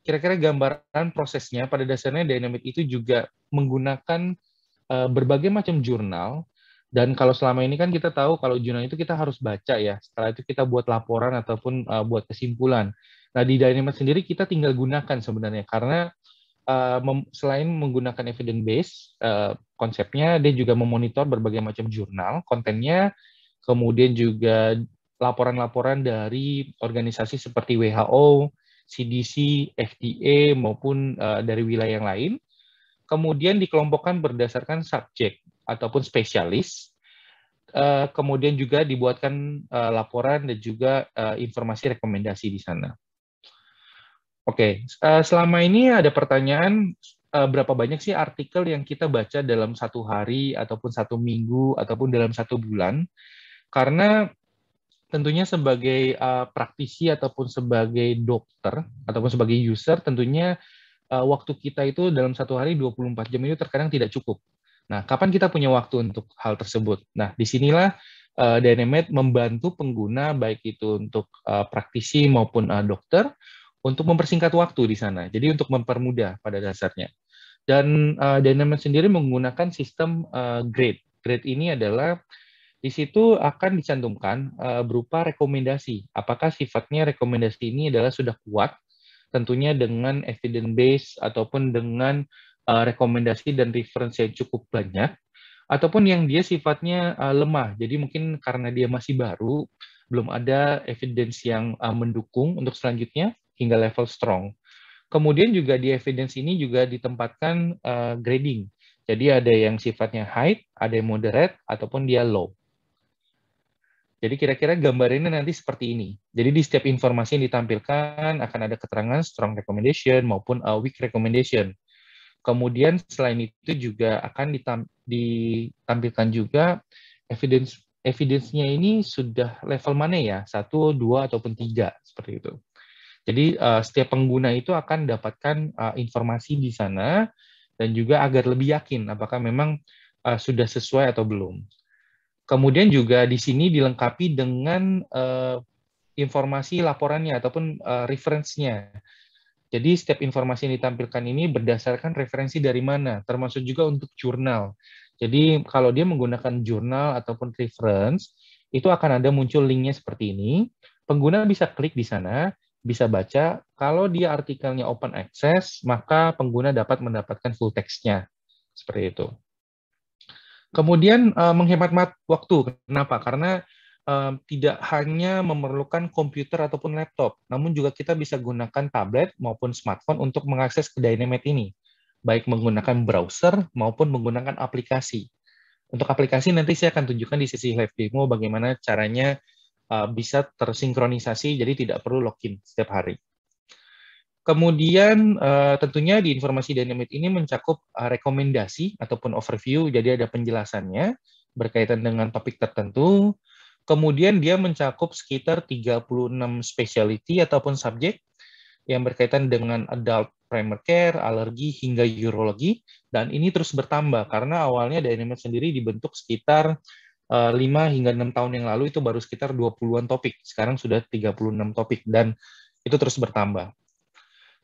kira-kira uh, gambaran prosesnya. Pada dasarnya Dynamic itu juga menggunakan uh, berbagai macam jurnal dan kalau selama ini kan kita tahu kalau jurnal itu kita harus baca ya. Setelah itu kita buat laporan ataupun uh, buat kesimpulan. Nah di Dynamic sendiri kita tinggal gunakan sebenarnya karena selain menggunakan evidence base konsepnya dia juga memonitor berbagai macam jurnal kontennya, kemudian juga laporan-laporan dari organisasi seperti WHO, CDC, FDA maupun uh, dari wilayah yang lain. Kemudian dikelompokkan berdasarkan subjek ataupun spesialis. uh, kemudian juga dibuatkan uh, laporan dan juga uh, informasi rekomendasi di sana. Oke, okay. uh, selama ini ada pertanyaan uh, berapa banyak sih artikel yang kita baca dalam satu hari ataupun satu minggu ataupun dalam satu bulan? Karena tentunya sebagai uh, praktisi ataupun sebagai dokter ataupun sebagai user tentunya uh, waktu kita itu dalam satu hari 24 jam itu terkadang tidak cukup. Nah, kapan kita punya waktu untuk hal tersebut? Nah, di sinilah uh, membantu pengguna baik itu untuk uh, praktisi maupun uh, dokter untuk mempersingkat waktu di sana. Jadi untuk mempermudah pada dasarnya. Dan uh, sendiri menggunakan sistem uh, grade. Grade ini adalah di situ akan dicantumkan uh, berupa rekomendasi. Apakah sifatnya rekomendasi ini adalah sudah kuat, tentunya dengan evidence base ataupun dengan uh, rekomendasi dan reference yang cukup banyak, ataupun yang dia sifatnya uh, lemah. Jadi mungkin karena dia masih baru, belum ada evidence yang uh, mendukung untuk selanjutnya, hingga level strong. Kemudian juga di evidence ini juga ditempatkan uh, grading. Jadi ada yang sifatnya high, ada yang moderate, ataupun dia low. Jadi kira-kira gambar ini nanti seperti ini. Jadi di setiap informasi yang ditampilkan akan ada keterangan strong recommendation maupun a weak recommendation. Kemudian selain itu juga akan ditampilkan juga evidence evidence-nya ini sudah level mana ya? Satu, dua, ataupun tiga, seperti itu. Jadi uh, setiap pengguna itu akan dapatkan uh, informasi di sana dan juga agar lebih yakin apakah memang uh, sudah sesuai atau belum. Kemudian juga di sini dilengkapi dengan uh, informasi laporannya ataupun uh, referensinya. Jadi setiap informasi yang ditampilkan ini berdasarkan referensi dari mana, termasuk juga untuk jurnal. Jadi kalau dia menggunakan jurnal ataupun reference, itu akan ada muncul linknya seperti ini. Pengguna bisa klik di sana, bisa baca. Kalau dia artikelnya open access, maka pengguna dapat mendapatkan full text-nya. Seperti itu. Kemudian uh, menghemat waktu. Kenapa? Karena uh, tidak hanya memerlukan komputer ataupun laptop, namun juga kita bisa gunakan tablet maupun smartphone untuk mengakses ke Dynamite ini, baik menggunakan browser maupun menggunakan aplikasi. Untuk aplikasi nanti saya akan tunjukkan di sesi live demo bagaimana caranya Uh, bisa tersinkronisasi, jadi tidak perlu login setiap hari. Kemudian uh, tentunya di informasi Dynamite ini mencakup uh, rekomendasi ataupun overview, jadi ada penjelasannya berkaitan dengan topik tertentu. Kemudian dia mencakup sekitar 36 specialty ataupun subjek yang berkaitan dengan adult primary care, alergi, hingga urologi. Dan ini terus bertambah karena awalnya Dynamite sendiri dibentuk sekitar 5 eh, hingga 6 tahun yang lalu itu baru sekitar 20-an topik. Sekarang sudah 36 topik dan itu terus bertambah.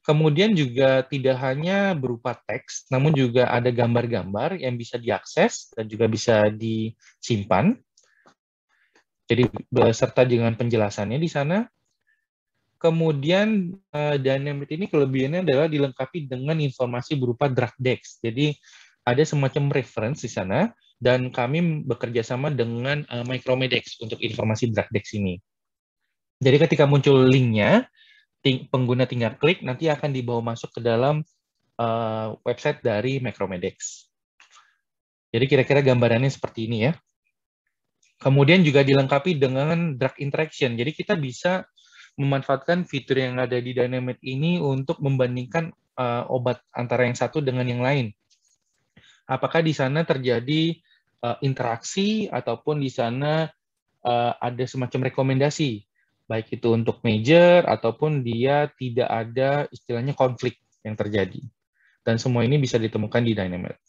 Kemudian juga tidak hanya berupa teks, namun juga ada gambar-gambar yang bisa diakses dan juga bisa disimpan. Jadi beserta dengan penjelasannya di sana. Kemudian uh, Dynamite ini kelebihannya adalah dilengkapi dengan informasi berupa drug dex. Jadi ada semacam reference di sana dan kami bekerja sama dengan uh, Micromedex untuk informasi DrugDex ini. Jadi ketika muncul linknya, ting pengguna tinggal klik, nanti akan dibawa masuk ke dalam uh, website dari Micromedex. Jadi kira-kira gambarannya seperti ini ya. Kemudian juga dilengkapi dengan drug interaction. Jadi kita bisa memanfaatkan fitur yang ada di Dynamite ini untuk membandingkan uh, obat antara yang satu dengan yang lain. Apakah di sana terjadi uh, interaksi ataupun di sana uh, ada semacam rekomendasi baik itu untuk major ataupun dia tidak ada istilahnya konflik yang terjadi. Dan semua ini bisa ditemukan di Dynamite.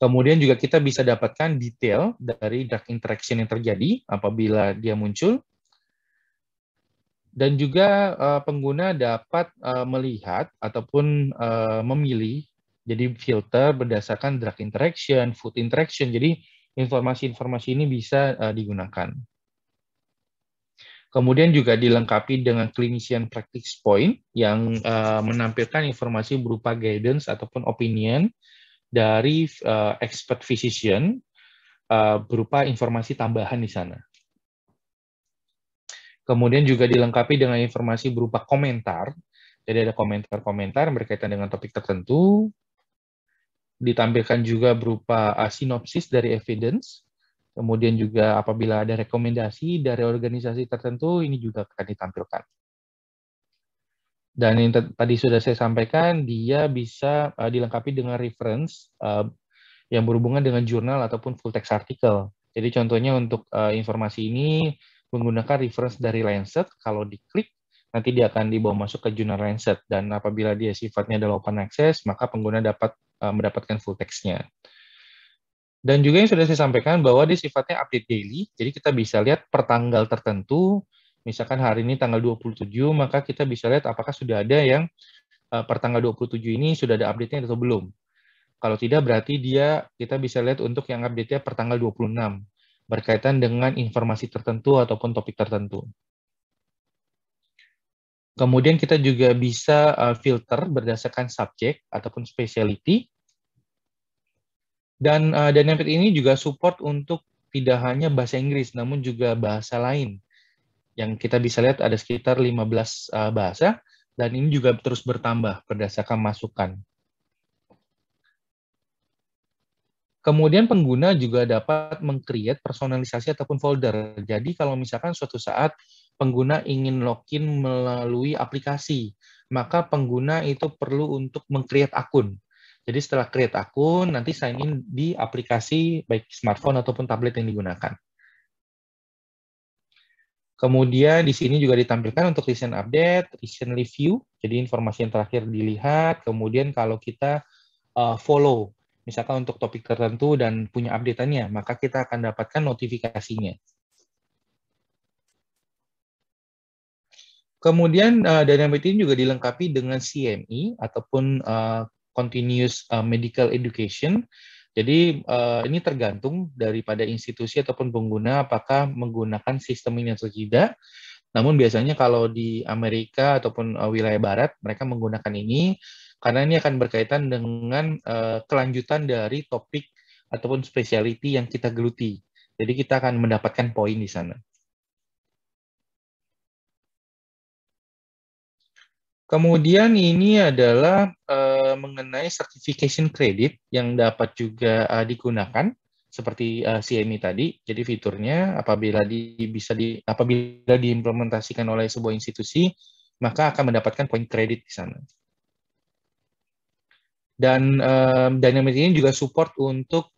Kemudian juga kita bisa dapatkan detail dari drug interaction yang terjadi apabila dia muncul. Dan juga uh, pengguna dapat uh, melihat ataupun uh, memilih jadi filter berdasarkan drug interaction, food interaction. Jadi informasi-informasi ini bisa digunakan. Kemudian juga dilengkapi dengan clinician practice point yang uh, menampilkan informasi berupa guidance ataupun opinion dari uh, expert physician uh, berupa informasi tambahan di sana. Kemudian juga dilengkapi dengan informasi berupa komentar. Jadi ada komentar-komentar berkaitan dengan topik tertentu, ditampilkan juga berupa uh, sinopsis dari evidence Kemudian juga apabila ada rekomendasi dari organisasi tertentu, ini juga akan ditampilkan. Dan yang tadi sudah saya sampaikan, dia bisa uh, dilengkapi dengan reference uh, yang berhubungan dengan jurnal ataupun full text artikel. Jadi contohnya untuk uh, informasi ini menggunakan reference dari Lancet, kalau diklik nanti dia akan dibawa masuk ke jurnal Lancet dan apabila dia sifatnya adalah open access, maka pengguna dapat uh, mendapatkan full text-nya. Dan juga yang sudah saya sampaikan bahwa dia sifatnya update daily, jadi kita bisa lihat per tanggal tertentu misalkan hari ini tanggal 27, maka kita bisa lihat apakah sudah ada yang uh, per tanggal 27 ini sudah ada update-nya atau belum. Kalau tidak, berarti dia kita bisa lihat untuk yang update-nya per tanggal 26, berkaitan dengan informasi tertentu ataupun topik tertentu. Kemudian kita juga bisa uh, filter berdasarkan subjek ataupun specialty. Dan uh, Dynamite ini juga support untuk tidak hanya bahasa Inggris, namun juga bahasa lain yang kita bisa lihat ada sekitar 15 uh, eh, bahasa dan ini juga terus bertambah berdasarkan masukan. Kemudian pengguna juga dapat mengcreate personalisasi ataupun folder. Jadi kalau misalkan suatu saat pengguna ingin login melalui aplikasi, maka pengguna itu perlu untuk mengcreate akun. Jadi setelah create akun, nanti sign in di aplikasi baik smartphone ataupun tablet yang digunakan. Kemudian di sini juga ditampilkan untuk recent update, recent review, jadi informasi yang terakhir dilihat. Kemudian kalau kita uh, follow, misalkan untuk topik tertentu dan punya update-annya, maka kita akan dapatkan notifikasinya. Kemudian uh, Dynamite ini juga dilengkapi dengan CME ataupun uh, Continuous uh, Medical Education jadi uh, ini tergantung daripada institusi ataupun pengguna apakah menggunakan sistem ini atau tidak. Namun biasanya kalau di Amerika ataupun uh, wilayah barat mereka menggunakan ini karena ini akan berkaitan dengan uh, kelanjutan dari topik ataupun speciality yang kita geluti. Jadi kita akan mendapatkan poin di sana. Kemudian ini adalah uh, mengenai certification credit yang dapat juga uh, digunakan seperti uh, eh, CME tadi. Jadi fiturnya apabila di, bisa di apabila diimplementasikan oleh sebuah institusi, maka akan mendapatkan poin kredit di sana. Dan uh, Dynamics ini juga support untuk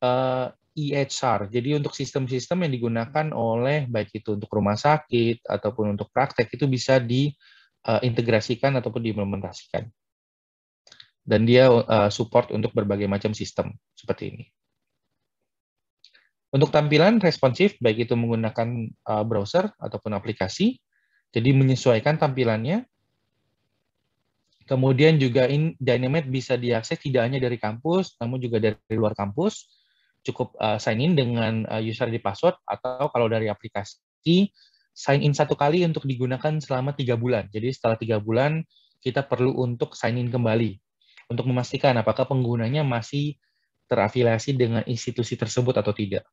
uh, EHR. Jadi untuk sistem-sistem yang digunakan oleh baik itu untuk rumah sakit ataupun untuk praktek itu bisa di uh, ataupun diimplementasikan. Dan dia uh, support untuk berbagai macam sistem seperti ini. Untuk tampilan responsif, baik itu menggunakan uh, browser ataupun aplikasi, jadi menyesuaikan tampilannya. Kemudian juga in, bisa diakses tidak hanya dari kampus, namun juga dari luar kampus. Cukup uh, sign in dengan user di password, atau kalau dari aplikasi, sign in satu kali untuk digunakan selama tiga bulan. Jadi setelah tiga bulan kita perlu untuk sign in kembali untuk memastikan apakah penggunanya masih terafiliasi dengan institusi tersebut atau tidak.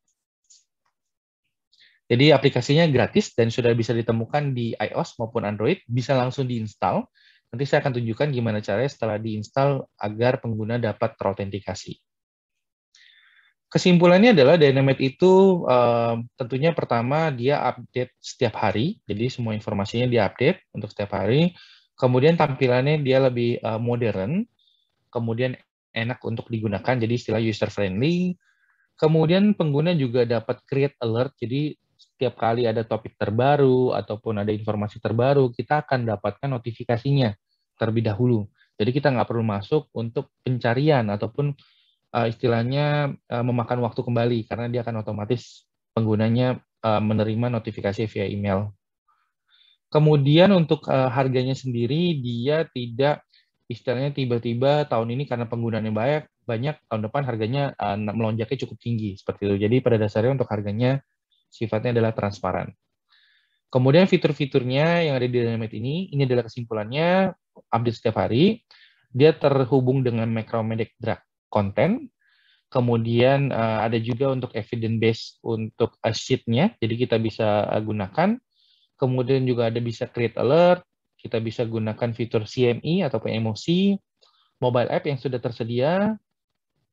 Jadi aplikasinya gratis dan sudah bisa ditemukan di iOS maupun Android, bisa langsung diinstal. Nanti saya akan tunjukkan gimana caranya setelah diinstal agar pengguna dapat terautentikasi. Kesimpulannya adalah Dynamite itu uh, tentunya pertama dia update setiap hari, jadi semua informasinya dia update untuk setiap hari. Kemudian tampilannya dia lebih uh, modern, kemudian enak untuk digunakan, jadi istilah user friendly. Kemudian pengguna juga dapat create alert, jadi setiap kali ada topik terbaru ataupun ada informasi terbaru, kita akan dapatkan notifikasinya terlebih dahulu. Jadi kita nggak perlu masuk untuk pencarian ataupun uh, istilahnya uh, memakan waktu kembali karena dia akan otomatis penggunanya uh, menerima notifikasi via email. Kemudian untuk uh, harganya sendiri dia tidak istilahnya tiba-tiba tahun ini karena penggunaannya banyak banyak tahun depan harganya uh, melonjaknya cukup tinggi seperti itu. Jadi pada dasarnya untuk harganya sifatnya adalah transparan. Kemudian fitur-fiturnya yang ada di Dynamite ini, ini adalah kesimpulannya update setiap hari. Dia terhubung dengan Macromedia Drag konten. Kemudian uh, ada juga untuk evidence base untuk sheet-nya, jadi kita bisa uh, gunakan. Kemudian juga ada bisa create alert, kita bisa gunakan fitur CME ataupun emosi, mobile app yang sudah tersedia,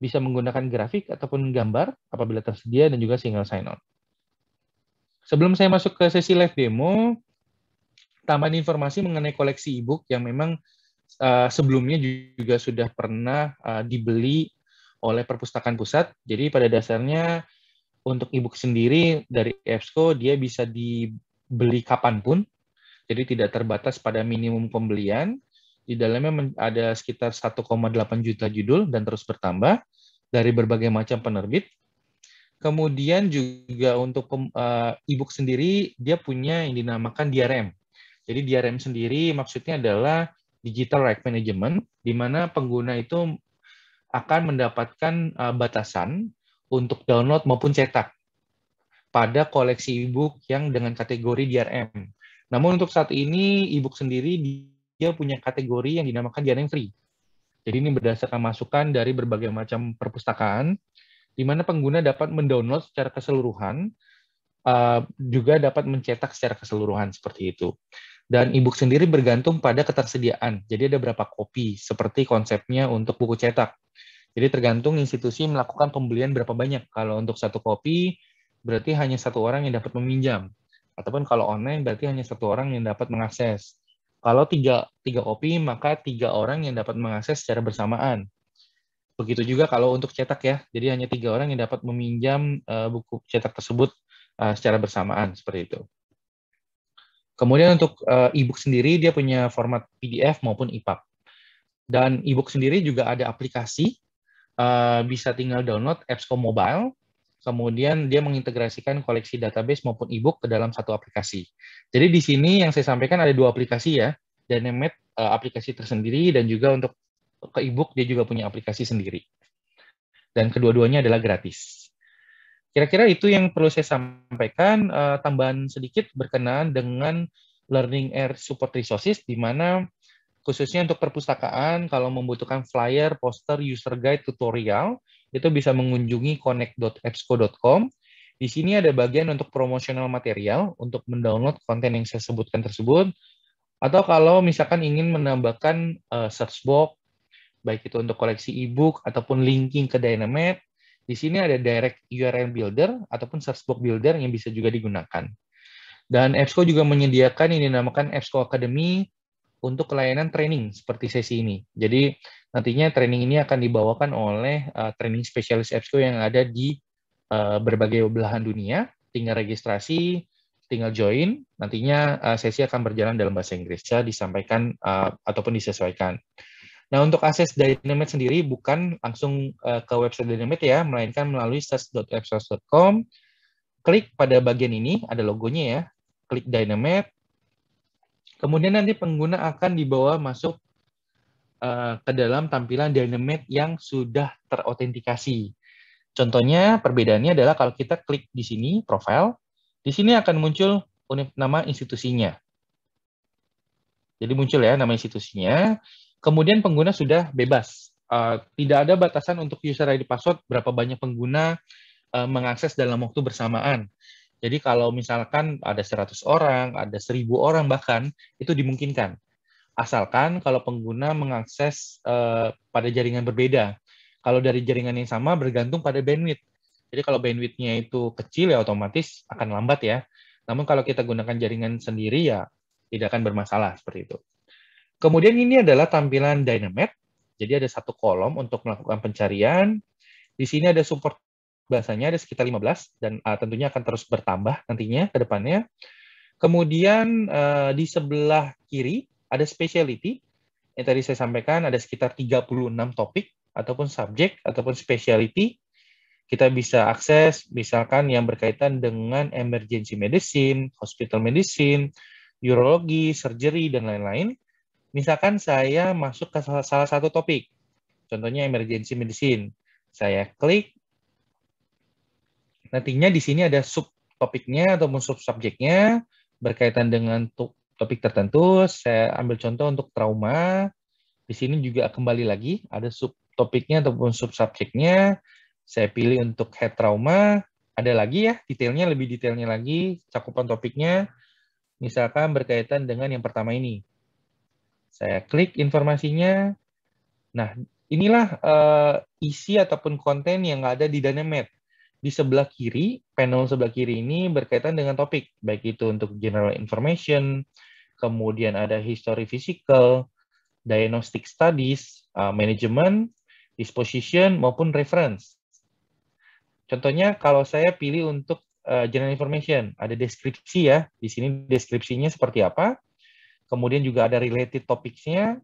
bisa menggunakan grafik ataupun gambar apabila tersedia dan juga single sign-on. Sebelum saya masuk ke sesi live demo, tambahan informasi mengenai koleksi e-book yang memang uh, sebelumnya juga sudah pernah uh, dibeli oleh perpustakaan pusat. Jadi pada dasarnya untuk e-book sendiri dari EBSCO dia bisa dibeli kapan pun, jadi tidak terbatas pada minimum pembelian. Di dalamnya ada sekitar 1,8 juta judul dan terus bertambah dari berbagai macam penerbit. Kemudian juga untuk uh, e-book sendiri, dia punya yang dinamakan DRM. Jadi DRM sendiri maksudnya adalah Digital Right Management, di mana pengguna itu akan mendapatkan uh, batasan untuk download maupun cetak pada koleksi e-book yang dengan kategori DRM. Namun untuk saat ini e-book sendiri dia punya kategori yang dinamakan DRM free. Jadi ini berdasarkan masukan dari berbagai macam perpustakaan, di mana pengguna dapat mendownload secara keseluruhan, uh, juga dapat mencetak secara keseluruhan seperti itu. Dan e-book sendiri bergantung pada ketersediaan. Jadi ada berapa kopi, seperti konsepnya untuk buku cetak. Jadi tergantung institusi melakukan pembelian berapa banyak. Kalau untuk satu kopi, berarti hanya satu orang yang dapat meminjam. Ataupun kalau online, berarti hanya satu orang yang dapat mengakses. Kalau tiga, tiga kopi, maka tiga orang yang dapat mengakses secara bersamaan. Begitu juga kalau untuk cetak ya, jadi hanya tiga orang yang dapat meminjam uh, buku cetak tersebut uh, secara bersamaan, seperti itu. Kemudian untuk uh, e-book sendiri, dia punya format PDF maupun EPUB. Dan e-book sendiri juga ada aplikasi, bisa tinggal download EBSCO Mobile, kemudian dia mengintegrasikan koleksi database maupun e-book ke dalam satu aplikasi. Jadi di sini yang saya sampaikan ada dua aplikasi ya, Dynamite uh, aplikasi tersendiri dan juga untuk ke e-book dia juga punya aplikasi sendiri. Dan kedua-duanya adalah gratis. Kira-kira itu yang perlu saya sampaikan, uh, tambahan sedikit berkenaan dengan Learning Air Support Resources, di mana khususnya untuk perpustakaan, kalau membutuhkan flyer, poster, user guide, tutorial, itu bisa mengunjungi connect.epsco.com. Di sini ada bagian untuk promosional material untuk mendownload konten yang saya sebutkan tersebut. Atau kalau misalkan ingin menambahkan uh, search box, baik itu untuk koleksi e-book ataupun linking ke Dynamite, di sini ada direct URL builder ataupun search box builder yang bisa juga digunakan. Dan EBSCO juga menyediakan ini dinamakan EBSCO Academy untuk layanan training seperti sesi ini. Jadi nantinya training ini akan dibawakan oleh uh, training spesialis EBSCO yang ada di uh, berbagai belahan dunia. Tinggal registrasi, tinggal join. Nantinya uh, sesi akan berjalan dalam bahasa Inggris. Ya, disampaikan uh, ataupun disesuaikan. Nah, untuk akses Dynamite sendiri bukan langsung uh, ke website Dynamite ya, melainkan melalui search.websource.com. Klik pada bagian ini, ada logonya ya. Klik Dynamite, Kemudian nanti pengguna akan dibawa masuk uh, ke dalam tampilan Dynamite yang sudah terautentikasi. Contohnya perbedaannya adalah kalau kita klik di sini profile, di sini akan muncul nama institusinya. Jadi muncul ya nama institusinya. Kemudian pengguna sudah bebas. Uh, tidak ada batasan untuk user ID password berapa banyak pengguna uh, mengakses dalam waktu bersamaan. Jadi kalau misalkan ada 100 orang, ada 1000 orang bahkan, itu dimungkinkan. Asalkan kalau pengguna mengakses uh, pada jaringan berbeda. Kalau dari jaringan yang sama bergantung pada bandwidth. Jadi kalau bandwidthnya itu kecil ya otomatis akan lambat ya. Namun kalau kita gunakan jaringan sendiri ya tidak akan bermasalah seperti itu. Kemudian ini adalah tampilan Dynamite. Jadi ada satu kolom untuk melakukan pencarian. Di sini ada support bahasanya ada sekitar 15 dan uh, tentunya akan terus bertambah nantinya ke depannya. Kemudian uh, di sebelah kiri ada specialty yang tadi saya sampaikan ada sekitar 36 topik ataupun subjek ataupun specialty. Kita bisa akses misalkan yang berkaitan dengan emergency medicine, hospital medicine, urologi, surgery dan lain-lain. Misalkan saya masuk ke salah satu topik, contohnya emergency medicine. Saya klik Nantinya di sini ada subtopiknya ataupun subsubjeknya berkaitan dengan topik tertentu. Saya ambil contoh untuk trauma. Di sini juga kembali lagi ada subtopiknya ataupun subsubjeknya. Saya pilih untuk head trauma. Ada lagi ya detailnya lebih detailnya lagi cakupan topiknya. Misalkan berkaitan dengan yang pertama ini. Saya klik informasinya. Nah, inilah uh, isi ataupun konten yang ada di Dynamite. Di sebelah kiri, panel sebelah kiri ini berkaitan dengan topik, baik itu untuk general information, kemudian ada history physical, diagnostic studies, uh, management, disposition, maupun reference. Contohnya kalau saya pilih untuk uh, general information, ada deskripsi ya, di sini deskripsinya seperti apa, kemudian juga ada related topics-nya,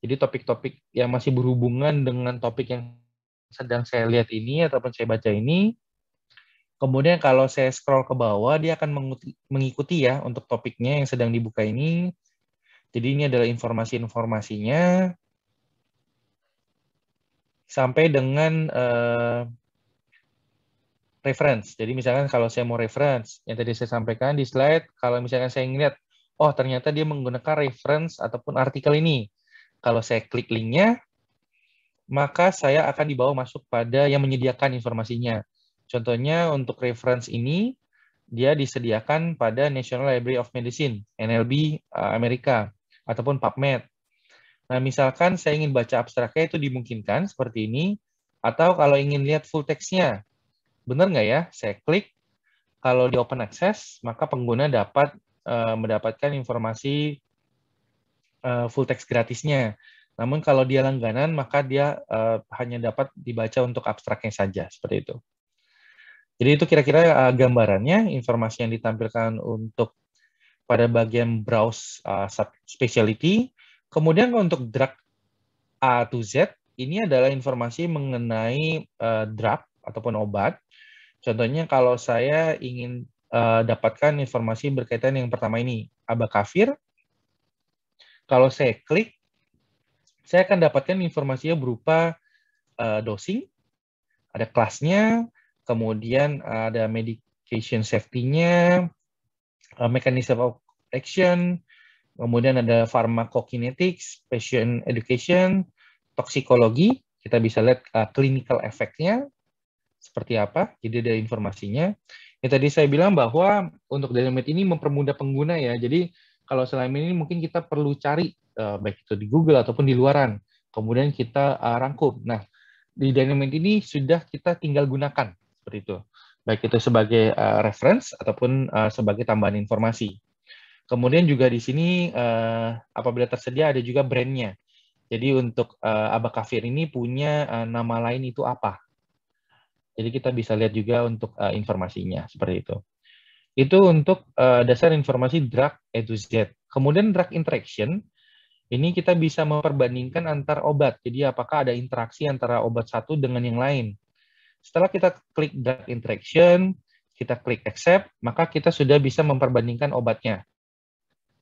jadi topik-topik yang masih berhubungan dengan topik yang sedang saya lihat ini ataupun saya baca ini. Kemudian kalau saya scroll ke bawah, dia akan mengikuti ya untuk topiknya yang sedang dibuka ini. Jadi ini adalah informasi-informasinya sampai dengan uh, reference. Jadi misalkan kalau saya mau reference, yang tadi saya sampaikan di slide, kalau misalkan saya ingat, oh ternyata dia menggunakan reference ataupun artikel ini. Kalau saya klik linknya, maka saya akan dibawa masuk pada yang menyediakan informasinya. Contohnya untuk reference ini, dia disediakan pada National Library of Medicine, NLB uh, Amerika, ataupun PubMed. Nah, misalkan saya ingin baca abstraknya itu dimungkinkan seperti ini, atau kalau ingin lihat full text-nya, benar nggak ya? Saya klik, kalau di open access, maka pengguna dapat uh, mendapatkan informasi uh, full text gratisnya. Namun kalau dia langganan, maka dia uh, hanya dapat dibaca untuk abstraknya saja, seperti itu. Jadi itu kira-kira uh, gambarannya, informasi yang ditampilkan untuk pada bagian browse uh, specialty. Kemudian untuk drug A to Z, ini adalah informasi mengenai uh, drug ataupun obat. Contohnya kalau saya ingin uh, dapatkan informasi berkaitan yang pertama ini, abakavir, kalau saya klik, saya akan dapatkan informasinya berupa uh, dosing, ada kelasnya, kemudian ada medication safety-nya, uh, mechanism of action, kemudian ada pharmacokinetics, patient education, toksikologi, kita bisa lihat uh, clinical effect-nya, seperti apa, jadi ada informasinya. Ya, tadi saya bilang bahwa untuk Dynamite ini mempermudah pengguna ya, jadi kalau selama ini mungkin kita perlu cari uh, baik itu di Google ataupun di luaran, kemudian kita uh, rangkum. Nah, di Dynamite ini sudah kita tinggal gunakan seperti itu, baik itu sebagai uh, reference ataupun uh, sebagai tambahan informasi. Kemudian juga di sini uh, apabila tersedia ada juga brandnya. Jadi untuk uh, Abakafir ini punya uh, nama lain itu apa? Jadi kita bisa lihat juga untuk uh, informasinya seperti itu. Itu untuk uh, dasar informasi drug A to. Kemudian drug interaction, ini kita bisa memperbandingkan antar obat. Jadi apakah ada interaksi antara obat satu dengan yang lain. Setelah kita klik drug interaction, kita klik accept, maka kita sudah bisa memperbandingkan obatnya.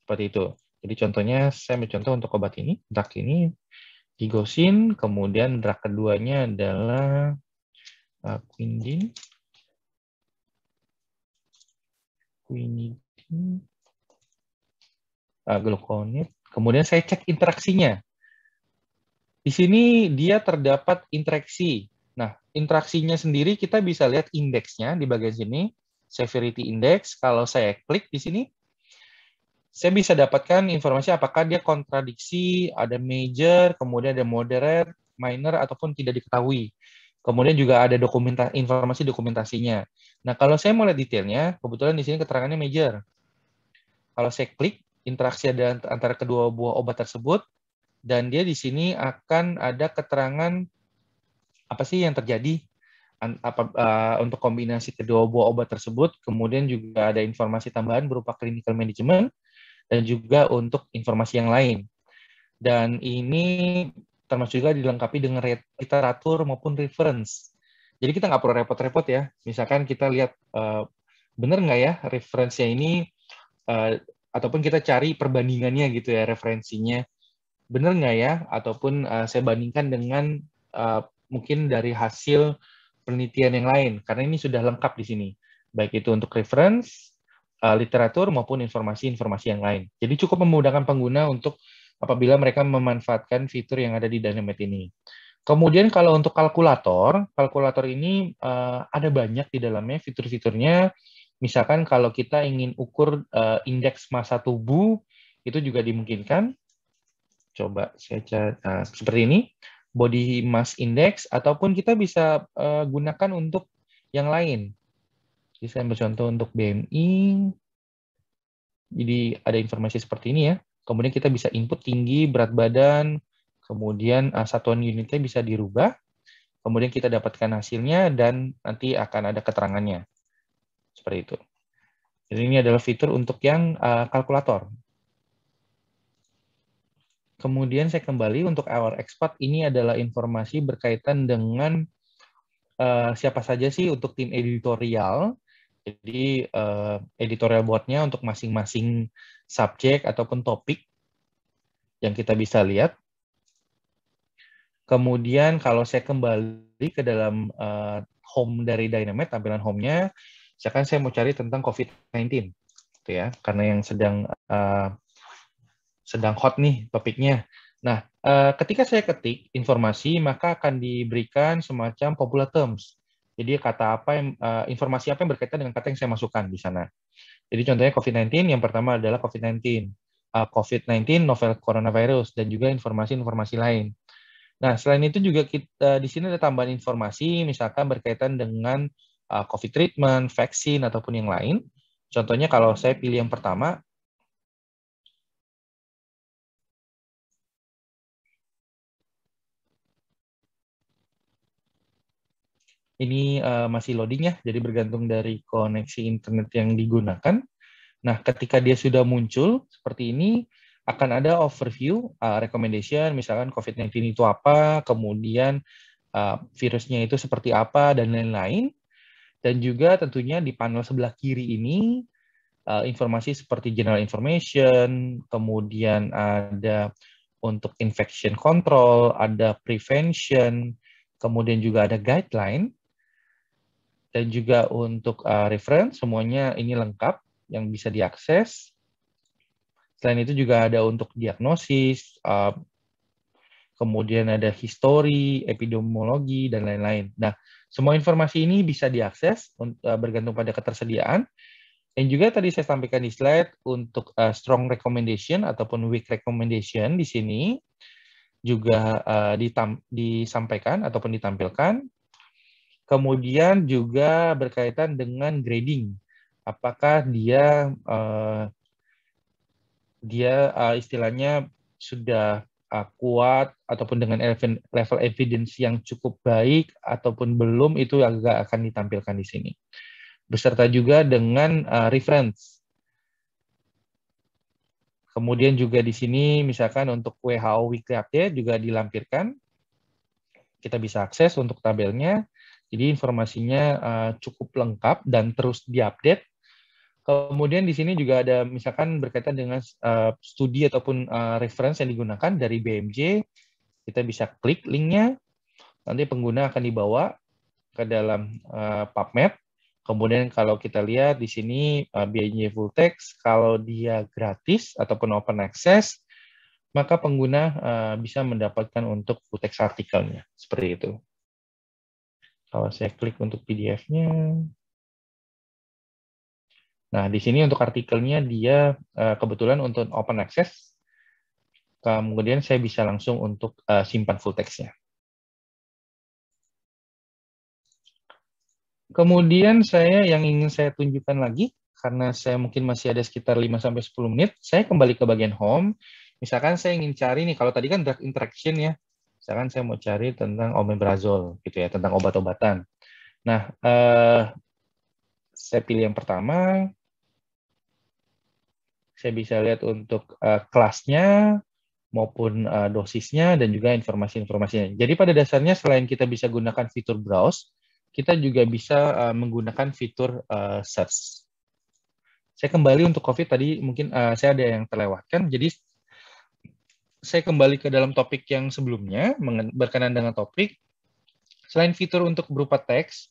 Seperti itu. Jadi contohnya, saya ambil contoh untuk obat ini, drug ini, digosin, kemudian drug keduanya adalah uh, quindin, quinidin, uh. Kemudian saya cek interaksinya. Di sini dia terdapat interaksi. Interaksinya sendiri kita bisa lihat indeksnya di bagian sini, severity index. Kalau saya klik di sini, saya bisa dapatkan informasi apakah dia kontradiksi, ada major, kemudian ada moderate, minor, ataupun tidak diketahui. Kemudian juga ada dokumenta informasi dokumentasinya. Nah, kalau saya mau lihat detailnya, kebetulan di sini keterangannya major. Kalau saya klik, interaksi ada antara kedua buah obat tersebut, dan dia di sini akan ada keterangan apa sih yang terjadi apa, uh, untuk kombinasi kedua buah obat tersebut. Kemudian juga ada informasi tambahan berupa clinical management, dan juga untuk informasi yang lain. Dan ini termasuk juga dilengkapi dengan literatur maupun reference. Jadi kita nggak perlu repot-repot ya. Misalkan kita lihat uh, benar nggak ya referensinya ini, uh, ataupun kita cari perbandingannya gitu ya referensinya, benar nggak ya? Ataupun uh, saya bandingkan dengan uh, mungkin dari hasil penelitian yang lain, karena ini sudah lengkap di sini, baik itu untuk reference, uh, literatur maupun informasi-informasi yang lain. Jadi cukup memudahkan pengguna untuk apabila mereka memanfaatkan fitur yang ada di Dynamite ini. Kemudian kalau untuk kalkulator, kalkulator ini uh, ada banyak di dalamnya fitur-fiturnya. Misalkan kalau kita ingin ukur uh, indeks massa tubuh, itu juga dimungkinkan. Coba saya cari, uh, seperti ini. Body mass index ataupun kita bisa uh, gunakan untuk yang lain. Jadi saya ambil contoh untuk BMI. Jadi ada informasi seperti ini ya. Kemudian kita bisa input tinggi, berat badan, kemudian uh, satuan unitnya bisa dirubah. Kemudian kita dapatkan hasilnya dan nanti akan ada keterangannya. Seperti itu. Jadi ini adalah fitur untuk yang uh, kalkulator. Kemudian saya kembali untuk our expert ini adalah informasi berkaitan dengan uh, siapa saja sih untuk tim editorial. Jadi uh, editorial boardnya untuk masing-masing subjek ataupun topik yang kita bisa lihat. Kemudian kalau saya kembali ke dalam uh, home dari Dynamite, tampilan home-nya, misalkan saya mau cari tentang COVID-19, gitu ya, karena yang sedang uh, sedang hot nih topiknya. Nah, uh, ketika saya ketik informasi, maka akan diberikan semacam popular terms. Jadi kata apa yang uh, informasi apa yang berkaitan dengan kata yang saya masukkan di sana. Jadi contohnya COVID-19 yang pertama adalah COVID-19, uh, COVID-19 novel coronavirus dan juga informasi-informasi lain. Nah, selain itu juga kita di sini ada tambahan informasi misalkan berkaitan dengan COVID treatment, vaksin ataupun yang lain. Contohnya kalau saya pilih yang pertama, ini uh, masih loading ya, jadi bergantung dari koneksi internet yang digunakan. Nah, ketika dia sudah muncul seperti ini, akan ada overview, uh, recommendation, misalkan COVID-19 itu apa, kemudian uh, virusnya itu seperti apa, dan lain-lain. Dan juga tentunya di panel sebelah kiri ini, uh, informasi seperti general information, kemudian ada untuk infection control, ada prevention, kemudian juga ada guideline, dan juga untuk uh, reference semuanya ini lengkap yang bisa diakses. Selain itu juga ada untuk diagnosis, uh, kemudian ada histori, epidemiologi dan lain-lain. Nah, semua informasi ini bisa diakses uh, bergantung pada ketersediaan. Dan juga tadi saya sampaikan di slide untuk uh, strong recommendation ataupun weak recommendation di sini juga uh, ditam disampaikan ataupun ditampilkan Kemudian juga berkaitan dengan grading. Apakah dia uh, dia uh, istilahnya sudah uh, kuat ataupun dengan level evidence yang cukup baik ataupun belum itu agak akan ditampilkan di sini. Beserta juga dengan uh, reference. Kemudian juga di sini misalkan untuk WHO Weekly Update juga dilampirkan. Kita bisa akses untuk tabelnya. Jadi informasinya uh, cukup lengkap dan terus diupdate. Kemudian di sini juga ada misalkan berkaitan dengan uh, studi ataupun uh, reference yang digunakan dari BMJ. Kita bisa klik linknya, nanti pengguna akan dibawa ke dalam uh, PubMed. Kemudian kalau kita lihat di sini uh, BMJ full text, kalau dia gratis ataupun open access, maka pengguna bisa mendapatkan untuk full text artikelnya. Seperti itu. Kalau saya klik untuk PDF-nya, nah di sini untuk artikelnya dia uh, kebetulan untuk open access. Kemudian saya bisa langsung untuk uh, simpan full text-nya. Kemudian saya yang ingin saya tunjukkan lagi, karena saya mungkin masih ada sekitar 5-10 menit, saya kembali ke bagian home. Misalkan saya ingin cari nih, kalau tadi kan drug interaction ya, misalkan saya mau cari tentang omeprazole gitu ya, tentang obat-obatan. Nah, eh, saya pilih yang pertama. Saya bisa lihat untuk eh, kelasnya maupun eh, dosisnya dan juga informasi-informasinya. Jadi pada dasarnya selain kita bisa gunakan fitur browse, kita juga bisa uh, menggunakan fitur uh, search. Saya kembali untuk COVID tadi mungkin uh, saya ada yang terlewatkan. Jadi saya kembali ke dalam topik yang sebelumnya, berkenaan dengan topik. Selain fitur untuk berupa teks,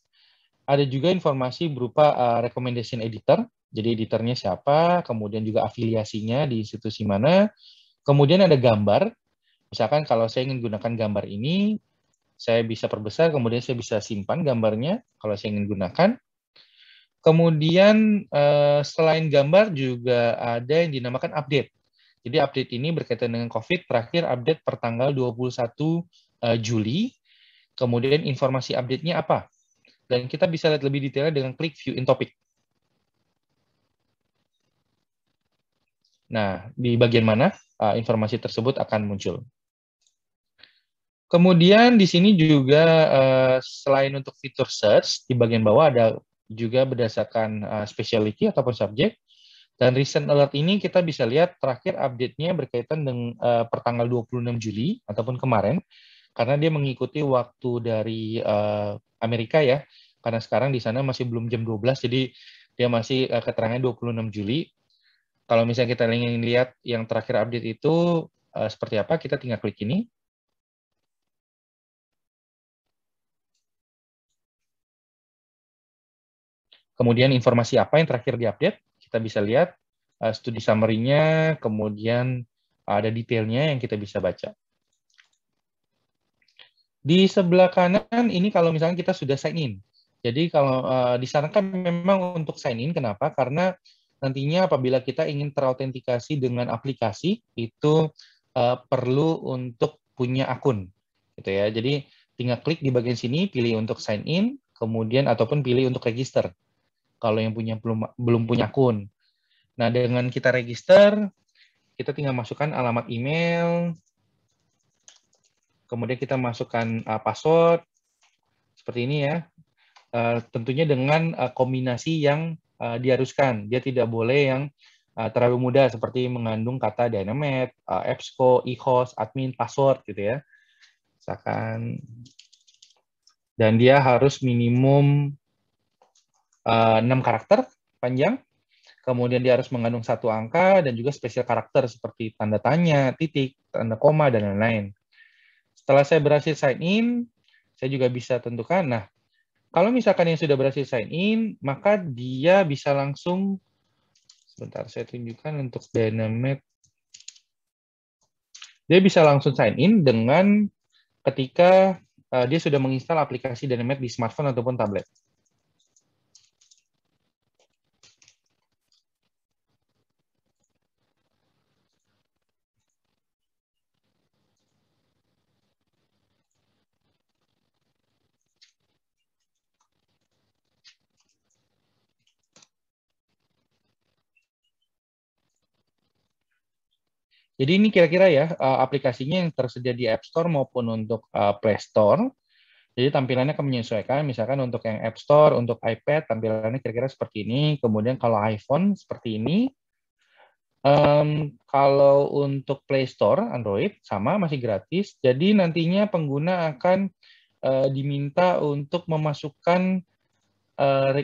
ada juga informasi berupa uh, recommendation editor. Jadi editornya siapa, kemudian juga afiliasinya di institusi mana. Kemudian ada gambar. Misalkan kalau saya ingin gunakan gambar ini, saya bisa perbesar, kemudian saya bisa simpan gambarnya kalau saya ingin gunakan. Kemudian uh, selain gambar juga ada yang dinamakan update. Jadi update ini berkaitan dengan COVID terakhir update per tanggal 21 uh, Juli, kemudian informasi update-nya apa. Dan kita bisa lihat lebih detailnya dengan klik View in Topic. Nah, di bagian mana uh, informasi tersebut akan muncul. Kemudian di sini juga uh, selain untuk fitur search, di bagian bawah ada juga berdasarkan uh, specialty ataupun subjek. Dan recent alert ini kita bisa lihat terakhir update-nya berkaitan dengan uh, pertanggal 26 Juli ataupun kemarin karena dia mengikuti waktu dari uh, Amerika ya. Karena sekarang di sana masih belum jam 12 jadi dia masih uh, keterangan 26 Juli. Kalau misalnya kita ingin lihat yang terakhir update itu uh, seperti apa, kita tinggal klik ini. Kemudian informasi apa yang terakhir diupdate? Kita bisa lihat uh, studi summary-nya, kemudian ada detailnya yang kita bisa baca. Di sebelah kanan ini kalau misalnya kita sudah sign in. Jadi kalau uh, disarankan memang untuk sign in, kenapa? Karena nantinya apabila kita ingin terautentikasi dengan aplikasi, itu uh, perlu untuk punya akun. Gitu ya. Jadi tinggal klik di bagian sini, pilih untuk sign in, kemudian ataupun pilih untuk register kalau yang punya belum belum punya akun. Nah, dengan kita register, kita tinggal masukkan alamat email, kemudian kita masukkan uh, password seperti ini ya. Uh, tentunya dengan uh, kombinasi yang uh, diharuskan. Dia tidak boleh yang uh, terlalu mudah seperti mengandung kata Dynamite, uh, EBSCO, eHost, admin, password gitu ya. Misalkan dan dia harus minimum uh, 6 karakter panjang, kemudian dia harus mengandung satu angka dan juga spesial karakter seperti tanda tanya, titik, tanda koma, dan lain-lain. Setelah saya berhasil sign in, saya juga bisa tentukan, nah, kalau misalkan yang sudah berhasil sign in, maka dia bisa langsung, sebentar saya tunjukkan untuk Dynamite, dia bisa langsung sign in dengan ketika uh, dia sudah menginstal aplikasi Dynamite di smartphone ataupun tablet. Jadi ini kira-kira ya uh, aplikasinya yang tersedia di App Store maupun untuk uh, Play Store. Jadi tampilannya akan menyesuaikan, misalkan untuk yang App Store, untuk iPad tampilannya kira-kira seperti ini. Kemudian kalau iPhone seperti ini. Um, kalau untuk Play Store Android sama masih gratis. Jadi nantinya pengguna akan uh, diminta untuk memasukkan uh,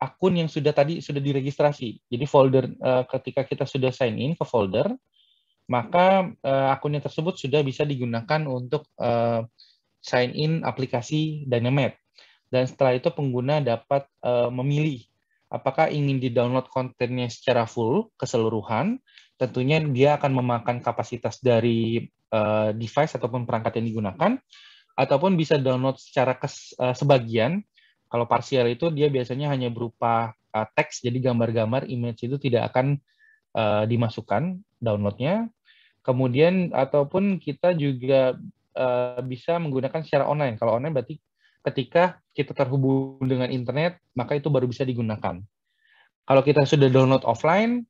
akun yang sudah tadi sudah diregistrasi. Jadi folder uh, ketika kita sudah sign in ke folder, maka uh, akunnya tersebut sudah bisa digunakan untuk uh, sign in aplikasi Dynamite. Dan setelah itu pengguna dapat uh, memilih apakah ingin di-download kontennya secara full keseluruhan. Tentunya dia akan memakan kapasitas dari uh, device ataupun perangkat yang digunakan, ataupun bisa download secara kes, uh, sebagian. Kalau parsial itu dia biasanya hanya berupa uh, teks, jadi gambar-gambar, image itu tidak akan uh, dimasukkan downloadnya Kemudian ataupun kita juga uh, bisa menggunakan secara online. Kalau online berarti ketika kita terhubung dengan internet, maka itu baru bisa digunakan. Kalau kita sudah download offline,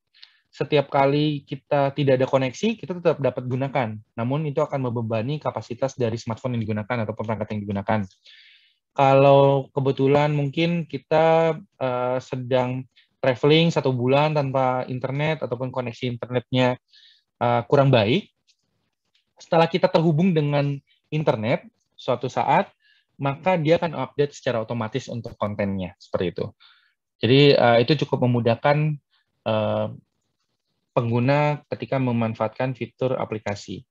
setiap kali kita tidak ada koneksi, kita tetap dapat gunakan. Namun itu akan membebani kapasitas dari smartphone yang digunakan atau perangkat yang digunakan. Kalau kebetulan mungkin kita uh, sedang traveling satu bulan tanpa internet ataupun koneksi internetnya uh, kurang baik, setelah kita terhubung dengan internet suatu saat, maka dia akan update secara otomatis untuk kontennya seperti itu. Jadi uh, itu cukup memudahkan uh, pengguna ketika memanfaatkan fitur aplikasi.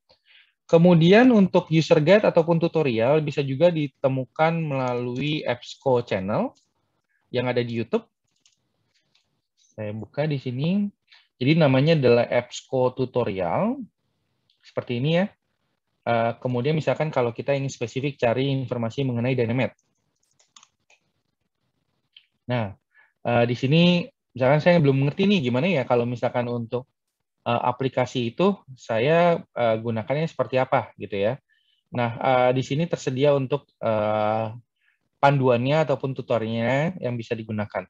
Kemudian untuk user guide ataupun tutorial bisa juga ditemukan melalui EBSCO channel yang ada di YouTube. Saya buka di sini. Jadi namanya adalah EBSCO tutorial. Seperti ini ya. Uh, kemudian misalkan kalau kita ingin spesifik cari informasi mengenai Dynamite. Nah, uh, di sini misalkan saya belum mengerti nih gimana ya kalau misalkan untuk uh, aplikasi itu saya gunakannya seperti apa gitu ya. Nah, di sini tersedia untuk panduannya ataupun tutorialnya yang bisa digunakan.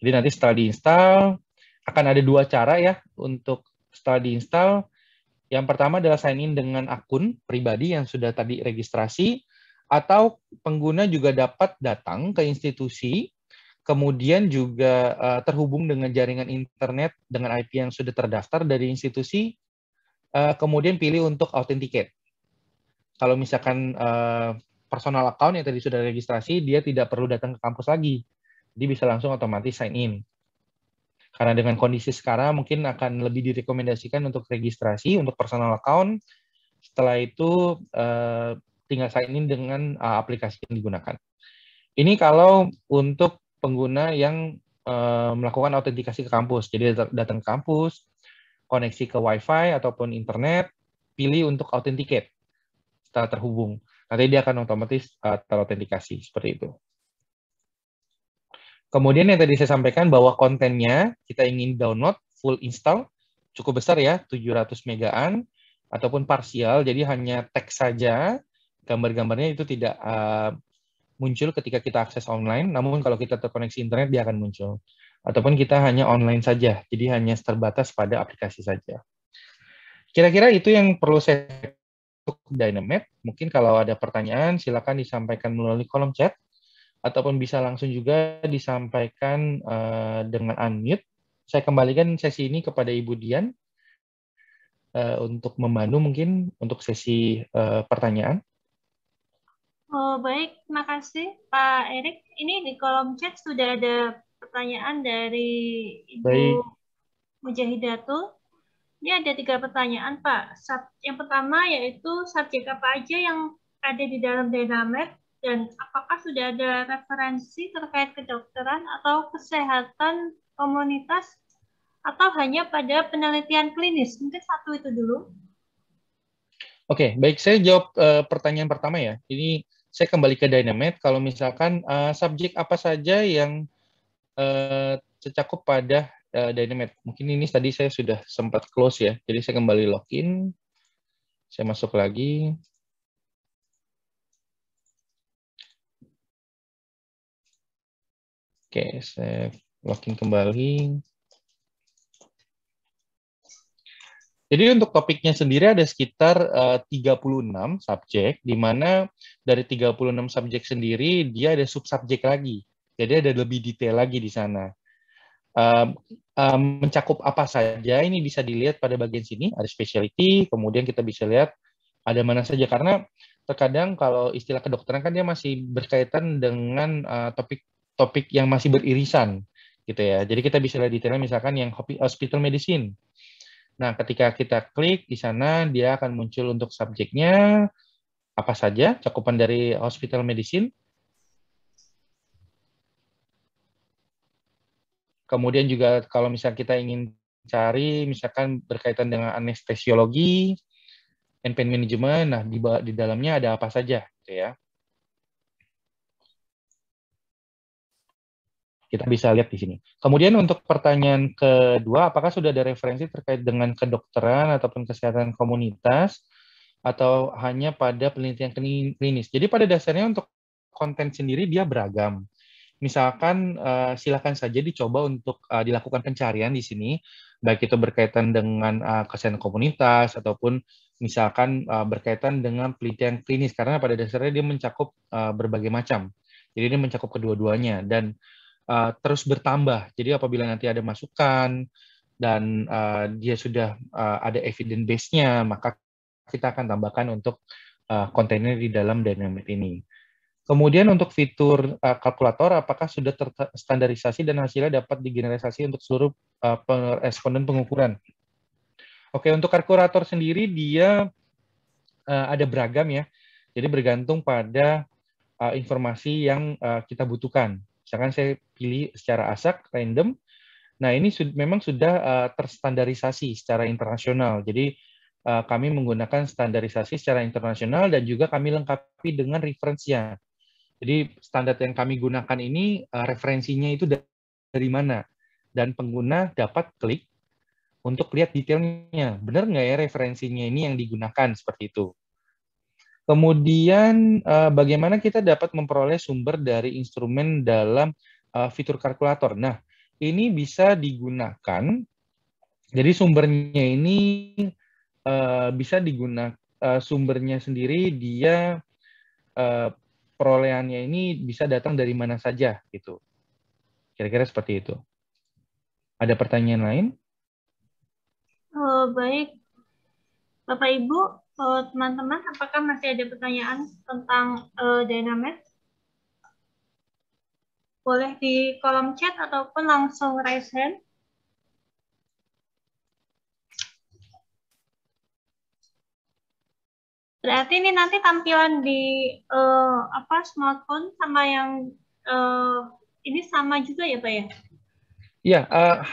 Jadi nanti setelah diinstal, akan ada dua cara ya untuk setelah diinstal. Yang pertama adalah sign in dengan akun pribadi yang sudah tadi registrasi, atau pengguna juga dapat datang ke institusi, kemudian juga uh, terhubung dengan jaringan internet dengan IP yang sudah terdaftar dari institusi, uh, kemudian pilih untuk authenticate. Kalau misalkan uh, personal account yang tadi sudah registrasi, dia tidak perlu datang ke kampus lagi. Dia bisa langsung otomatis sign in. Karena dengan kondisi sekarang mungkin akan lebih direkomendasikan untuk registrasi untuk personal account. Setelah itu uh, tinggal sign in dengan uh, aplikasi yang digunakan. Ini kalau untuk pengguna yang uh, melakukan autentikasi ke kampus. Jadi datang ke kampus, koneksi ke WiFi ataupun internet, pilih untuk authenticate setelah terhubung. Nanti dia akan otomatis terautentikasi seperti itu. Kemudian yang tadi saya sampaikan bahwa kontennya kita ingin download full install cukup besar ya 700 megaan ataupun parsial jadi hanya teks saja gambar-gambarnya itu tidak uh, muncul ketika kita akses online namun kalau kita terkoneksi internet dia akan muncul ataupun kita hanya online saja, jadi hanya terbatas pada aplikasi saja. Kira-kira itu yang perlu saya untuk Dynamite. Mungkin kalau ada pertanyaan, silakan disampaikan melalui kolom chat, ataupun bisa langsung juga disampaikan uh, dengan unmute. Saya kembalikan sesi ini kepada Ibu Dian uh, untuk membantu mungkin untuk sesi uh, pertanyaan. Oh, baik, terima kasih Pak Erik. Ini di kolom chat sudah ada pertanyaan dari Ibu Baik. Mujahidatul. Ini ada tiga pertanyaan, Pak. Yang pertama yaitu subjek apa aja yang ada di dalam Dynamet dan apakah sudah ada referensi terkait kedokteran atau kesehatan komunitas atau hanya pada penelitian klinis? Mungkin satu itu dulu. Oke, baik. Saya jawab uh, pertanyaan pertama ya. Ini saya kembali ke Dynamet. Kalau misalkan uh, subjek apa saja yang uh, pada uh, Dynamite. Mungkin ini tadi saya sudah sempat close ya. Jadi saya kembali login. Saya masuk lagi. Oke, saya login kembali. Jadi untuk topiknya sendiri ada sekitar uh, 36 subjek, di mana dari 36 subjek sendiri dia ada subsubjek lagi. Jadi ada lebih detail lagi di sana. Um, um, mencakup apa saja ini bisa dilihat pada bagian sini ada specialty, kemudian kita bisa lihat ada mana saja karena terkadang kalau istilah kedokteran kan dia masih berkaitan dengan topik-topik uh, yang masih beririsan gitu ya. Jadi kita bisa lihat detailnya misalkan yang hospital medicine. Nah, ketika kita klik di sana dia akan muncul untuk subjeknya apa saja cakupan dari hospital medicine Kemudian juga kalau misalnya kita ingin cari misalkan berkaitan dengan anestesiologi, and pain management, nah di, di dalamnya ada apa saja, gitu ya. Kita bisa lihat di sini. Kemudian untuk pertanyaan kedua, apakah sudah ada referensi terkait dengan kedokteran ataupun kesehatan komunitas atau hanya pada penelitian klinis? Jadi pada dasarnya untuk konten sendiri dia beragam misalkan uh, silakan saja dicoba untuk uh, dilakukan pencarian di sini, baik itu berkaitan dengan uh, kesehatan komunitas ataupun misalkan berkaitan dengan penelitian klinis karena pada dasarnya dia mencakup berbagai macam. Jadi ini mencakup kedua-duanya dan uh, terus bertambah. Jadi apabila nanti ada masukan dan uh, dia sudah uh, ada evidence base-nya, maka kita akan tambahkan untuk uh, di dalam Dynamite ini. Kemudian untuk fitur uh, kalkulator, apakah sudah terstandarisasi dan hasilnya dapat digeneralisasi untuk seluruh uh, responden pengukuran? Oke, untuk kalkulator sendiri dia uh, ada beragam ya. Jadi bergantung pada uh, informasi yang uh, kita butuhkan. Misalkan saya pilih secara asak, random. Nah, ini sud memang sudah uh, terstandarisasi secara internasional. Jadi uh, kami menggunakan standarisasi secara internasional dan juga kami lengkapi dengan referensinya. Jadi standar yang kami gunakan ini uh, referensinya itu dari, dari mana dan pengguna dapat klik untuk lihat detailnya. Benar nggak ya referensinya ini yang digunakan seperti itu. Kemudian uh, bagaimana kita dapat memperoleh sumber dari instrumen dalam uh, fitur kalkulator. Nah, ini bisa digunakan. Jadi sumbernya ini uh, bisa digunakan uh, sumbernya sendiri dia uh, perolehannya ini bisa datang dari mana saja gitu. Kira-kira seperti itu. Ada pertanyaan lain? Oh, baik. Bapak Ibu, oh, teman-teman, apakah masih ada pertanyaan tentang uh? Boleh di kolom chat ataupun langsung raise hand. Berarti ini nanti tampilan di uh, apa smartphone sama yang uh, ini sama juga ya Pak ya? Iya, uh,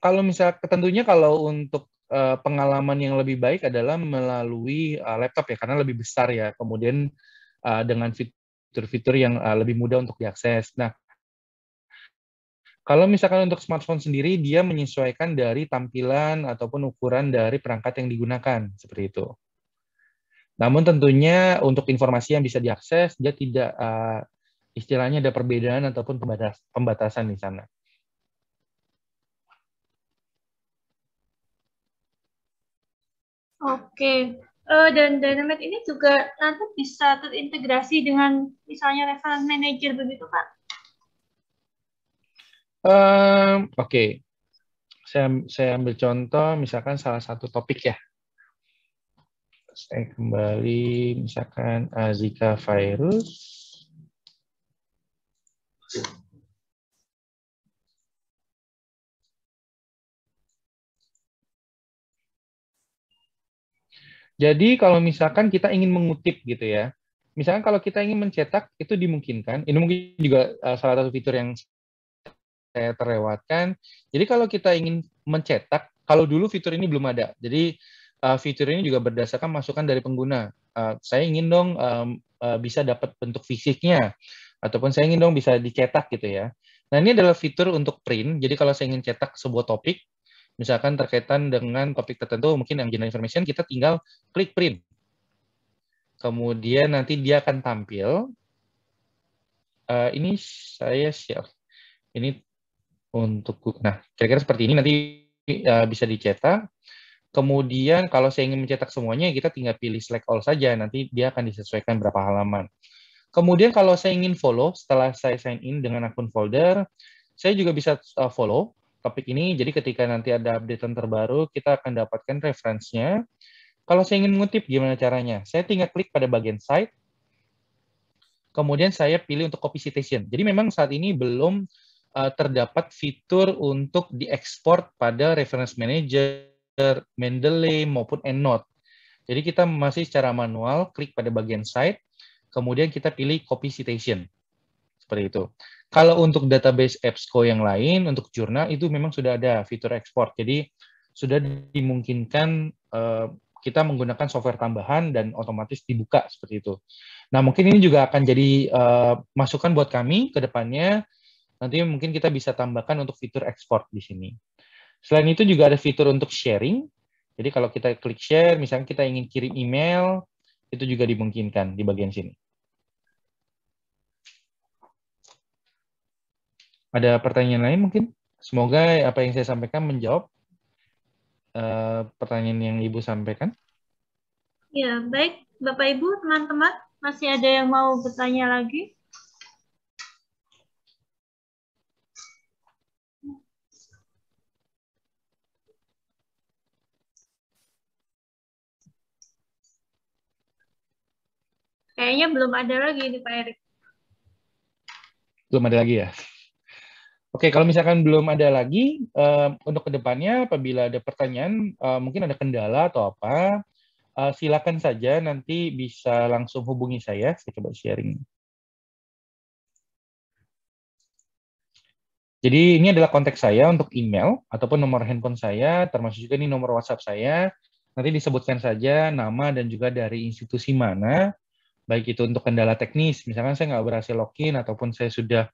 kalau misal tentunya kalau untuk uh, pengalaman yang lebih baik adalah melalui uh, laptop ya, karena lebih besar ya. Kemudian uh, dengan fitur-fitur yang uh, lebih mudah untuk diakses. Nah, kalau misalkan untuk smartphone sendiri, dia menyesuaikan dari tampilan ataupun ukuran dari perangkat yang digunakan, seperti itu. Namun tentunya untuk informasi yang bisa diakses, dia tidak uh, istilahnya ada perbedaan ataupun pembatasan di sana. Oke, uh, dan Dynamite ini juga nanti bisa terintegrasi dengan misalnya reference manager begitu, Pak? Um, Oke, okay. saya, saya ambil contoh misalkan salah satu topik ya. Saya kembali misalkan Zika virus. Jadi kalau misalkan kita ingin mengutip gitu ya, misalkan kalau kita ingin mencetak itu dimungkinkan. Ini mungkin juga uh, salah satu fitur yang saya terlewatkan. Jadi kalau kita ingin mencetak, kalau dulu fitur ini belum ada. Jadi uh, fitur ini juga berdasarkan masukan dari pengguna. Uh, saya ingin dong bisa dapat bentuk fisiknya, ataupun saya ingin dong bisa dicetak gitu ya. Nah ini adalah fitur untuk print. Jadi kalau saya ingin cetak sebuah topik, misalkan terkaitan dengan topik tertentu, mungkin yang general information, kita tinggal klik print. Kemudian nanti dia akan tampil. Uh, ini saya share. Ini untuk, nah kira-kira seperti ini nanti uh, bisa dicetak. Kemudian kalau saya ingin mencetak semuanya, kita tinggal pilih select all saja. Nanti dia akan disesuaikan berapa halaman. Kemudian kalau saya ingin follow, setelah saya sign in dengan akun folder, saya juga bisa uh, follow topik ini. Jadi ketika nanti ada update terbaru, kita akan dapatkan referensinya. Kalau saya ingin mengutip, gimana caranya? Saya tinggal klik pada bagian site, kemudian saya pilih untuk copy citation. Jadi memang saat ini belum uh, terdapat fitur untuk diekspor pada reference manager, Mendeley, maupun EndNote. Jadi kita masih secara manual, klik pada bagian site, kemudian kita pilih copy citation. Seperti itu. Kalau untuk database EBSCO yang lain, untuk jurnal itu memang sudah ada fitur ekspor. Jadi sudah dimungkinkan uh, kita menggunakan software tambahan dan otomatis dibuka seperti itu. Nah mungkin ini juga akan jadi uh, masukan buat kami ke depannya. Nanti mungkin kita bisa tambahkan untuk fitur ekspor di sini. Selain itu juga ada fitur untuk sharing. Jadi kalau kita klik share, misalnya kita ingin kirim email, itu juga dimungkinkan di bagian sini. Ada pertanyaan lain mungkin? Semoga apa yang saya sampaikan menjawab uh, pertanyaan yang Ibu sampaikan. Ya, baik. Bapak Ibu, teman-teman, masih ada yang mau bertanya lagi? Kayaknya belum ada lagi nih Pak Erik. Belum ada lagi ya? Oke, kalau misalkan belum ada lagi, uh, untuk ke depannya apabila ada pertanyaan, uh, mungkin ada kendala atau apa, uh, silakan saja nanti bisa langsung hubungi saya, saya coba sharing. Jadi ini adalah kontak saya untuk email ataupun nomor handphone saya, termasuk juga ini nomor WhatsApp saya. Nanti disebutkan saja nama dan juga dari institusi mana, baik itu untuk kendala teknis, misalkan saya nggak berhasil login ataupun saya sudah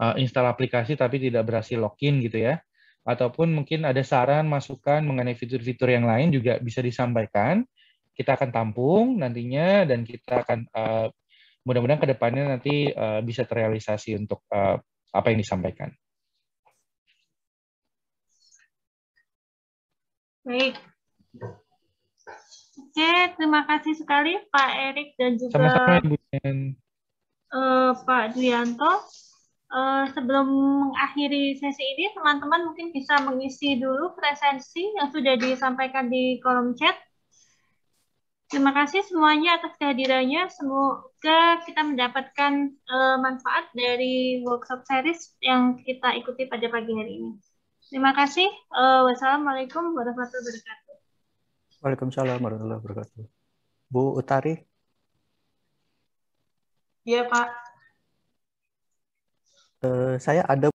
uh, install aplikasi tapi tidak berhasil login gitu ya. ataupun mungkin ada saran, masukan mengenai fitur-fitur yang lain juga bisa disampaikan. Kita akan tampung nantinya dan kita akan uh, mudah-mudahan ke depannya nanti uh, bisa terrealisasi untuk uh, apa yang disampaikan. Baik. Oke, terima kasih sekali Pak Erik dan juga Sama-sama, Ibu Uh, Pak Duyanto. Uh, sebelum mengakhiri sesi ini, teman-teman mungkin bisa mengisi dulu presensi yang sudah disampaikan di kolom chat. Terima kasih semuanya atas kehadirannya. Semoga kita mendapatkan uh, manfaat dari workshop series yang kita ikuti pada pagi hari ini. Terima kasih. Uh, wassalamualaikum warahmatullahi wabarakatuh. Waalaikumsalam warahmatullahi wabarakatuh. Bu Utari. Iya, Pak. Uh, saya ada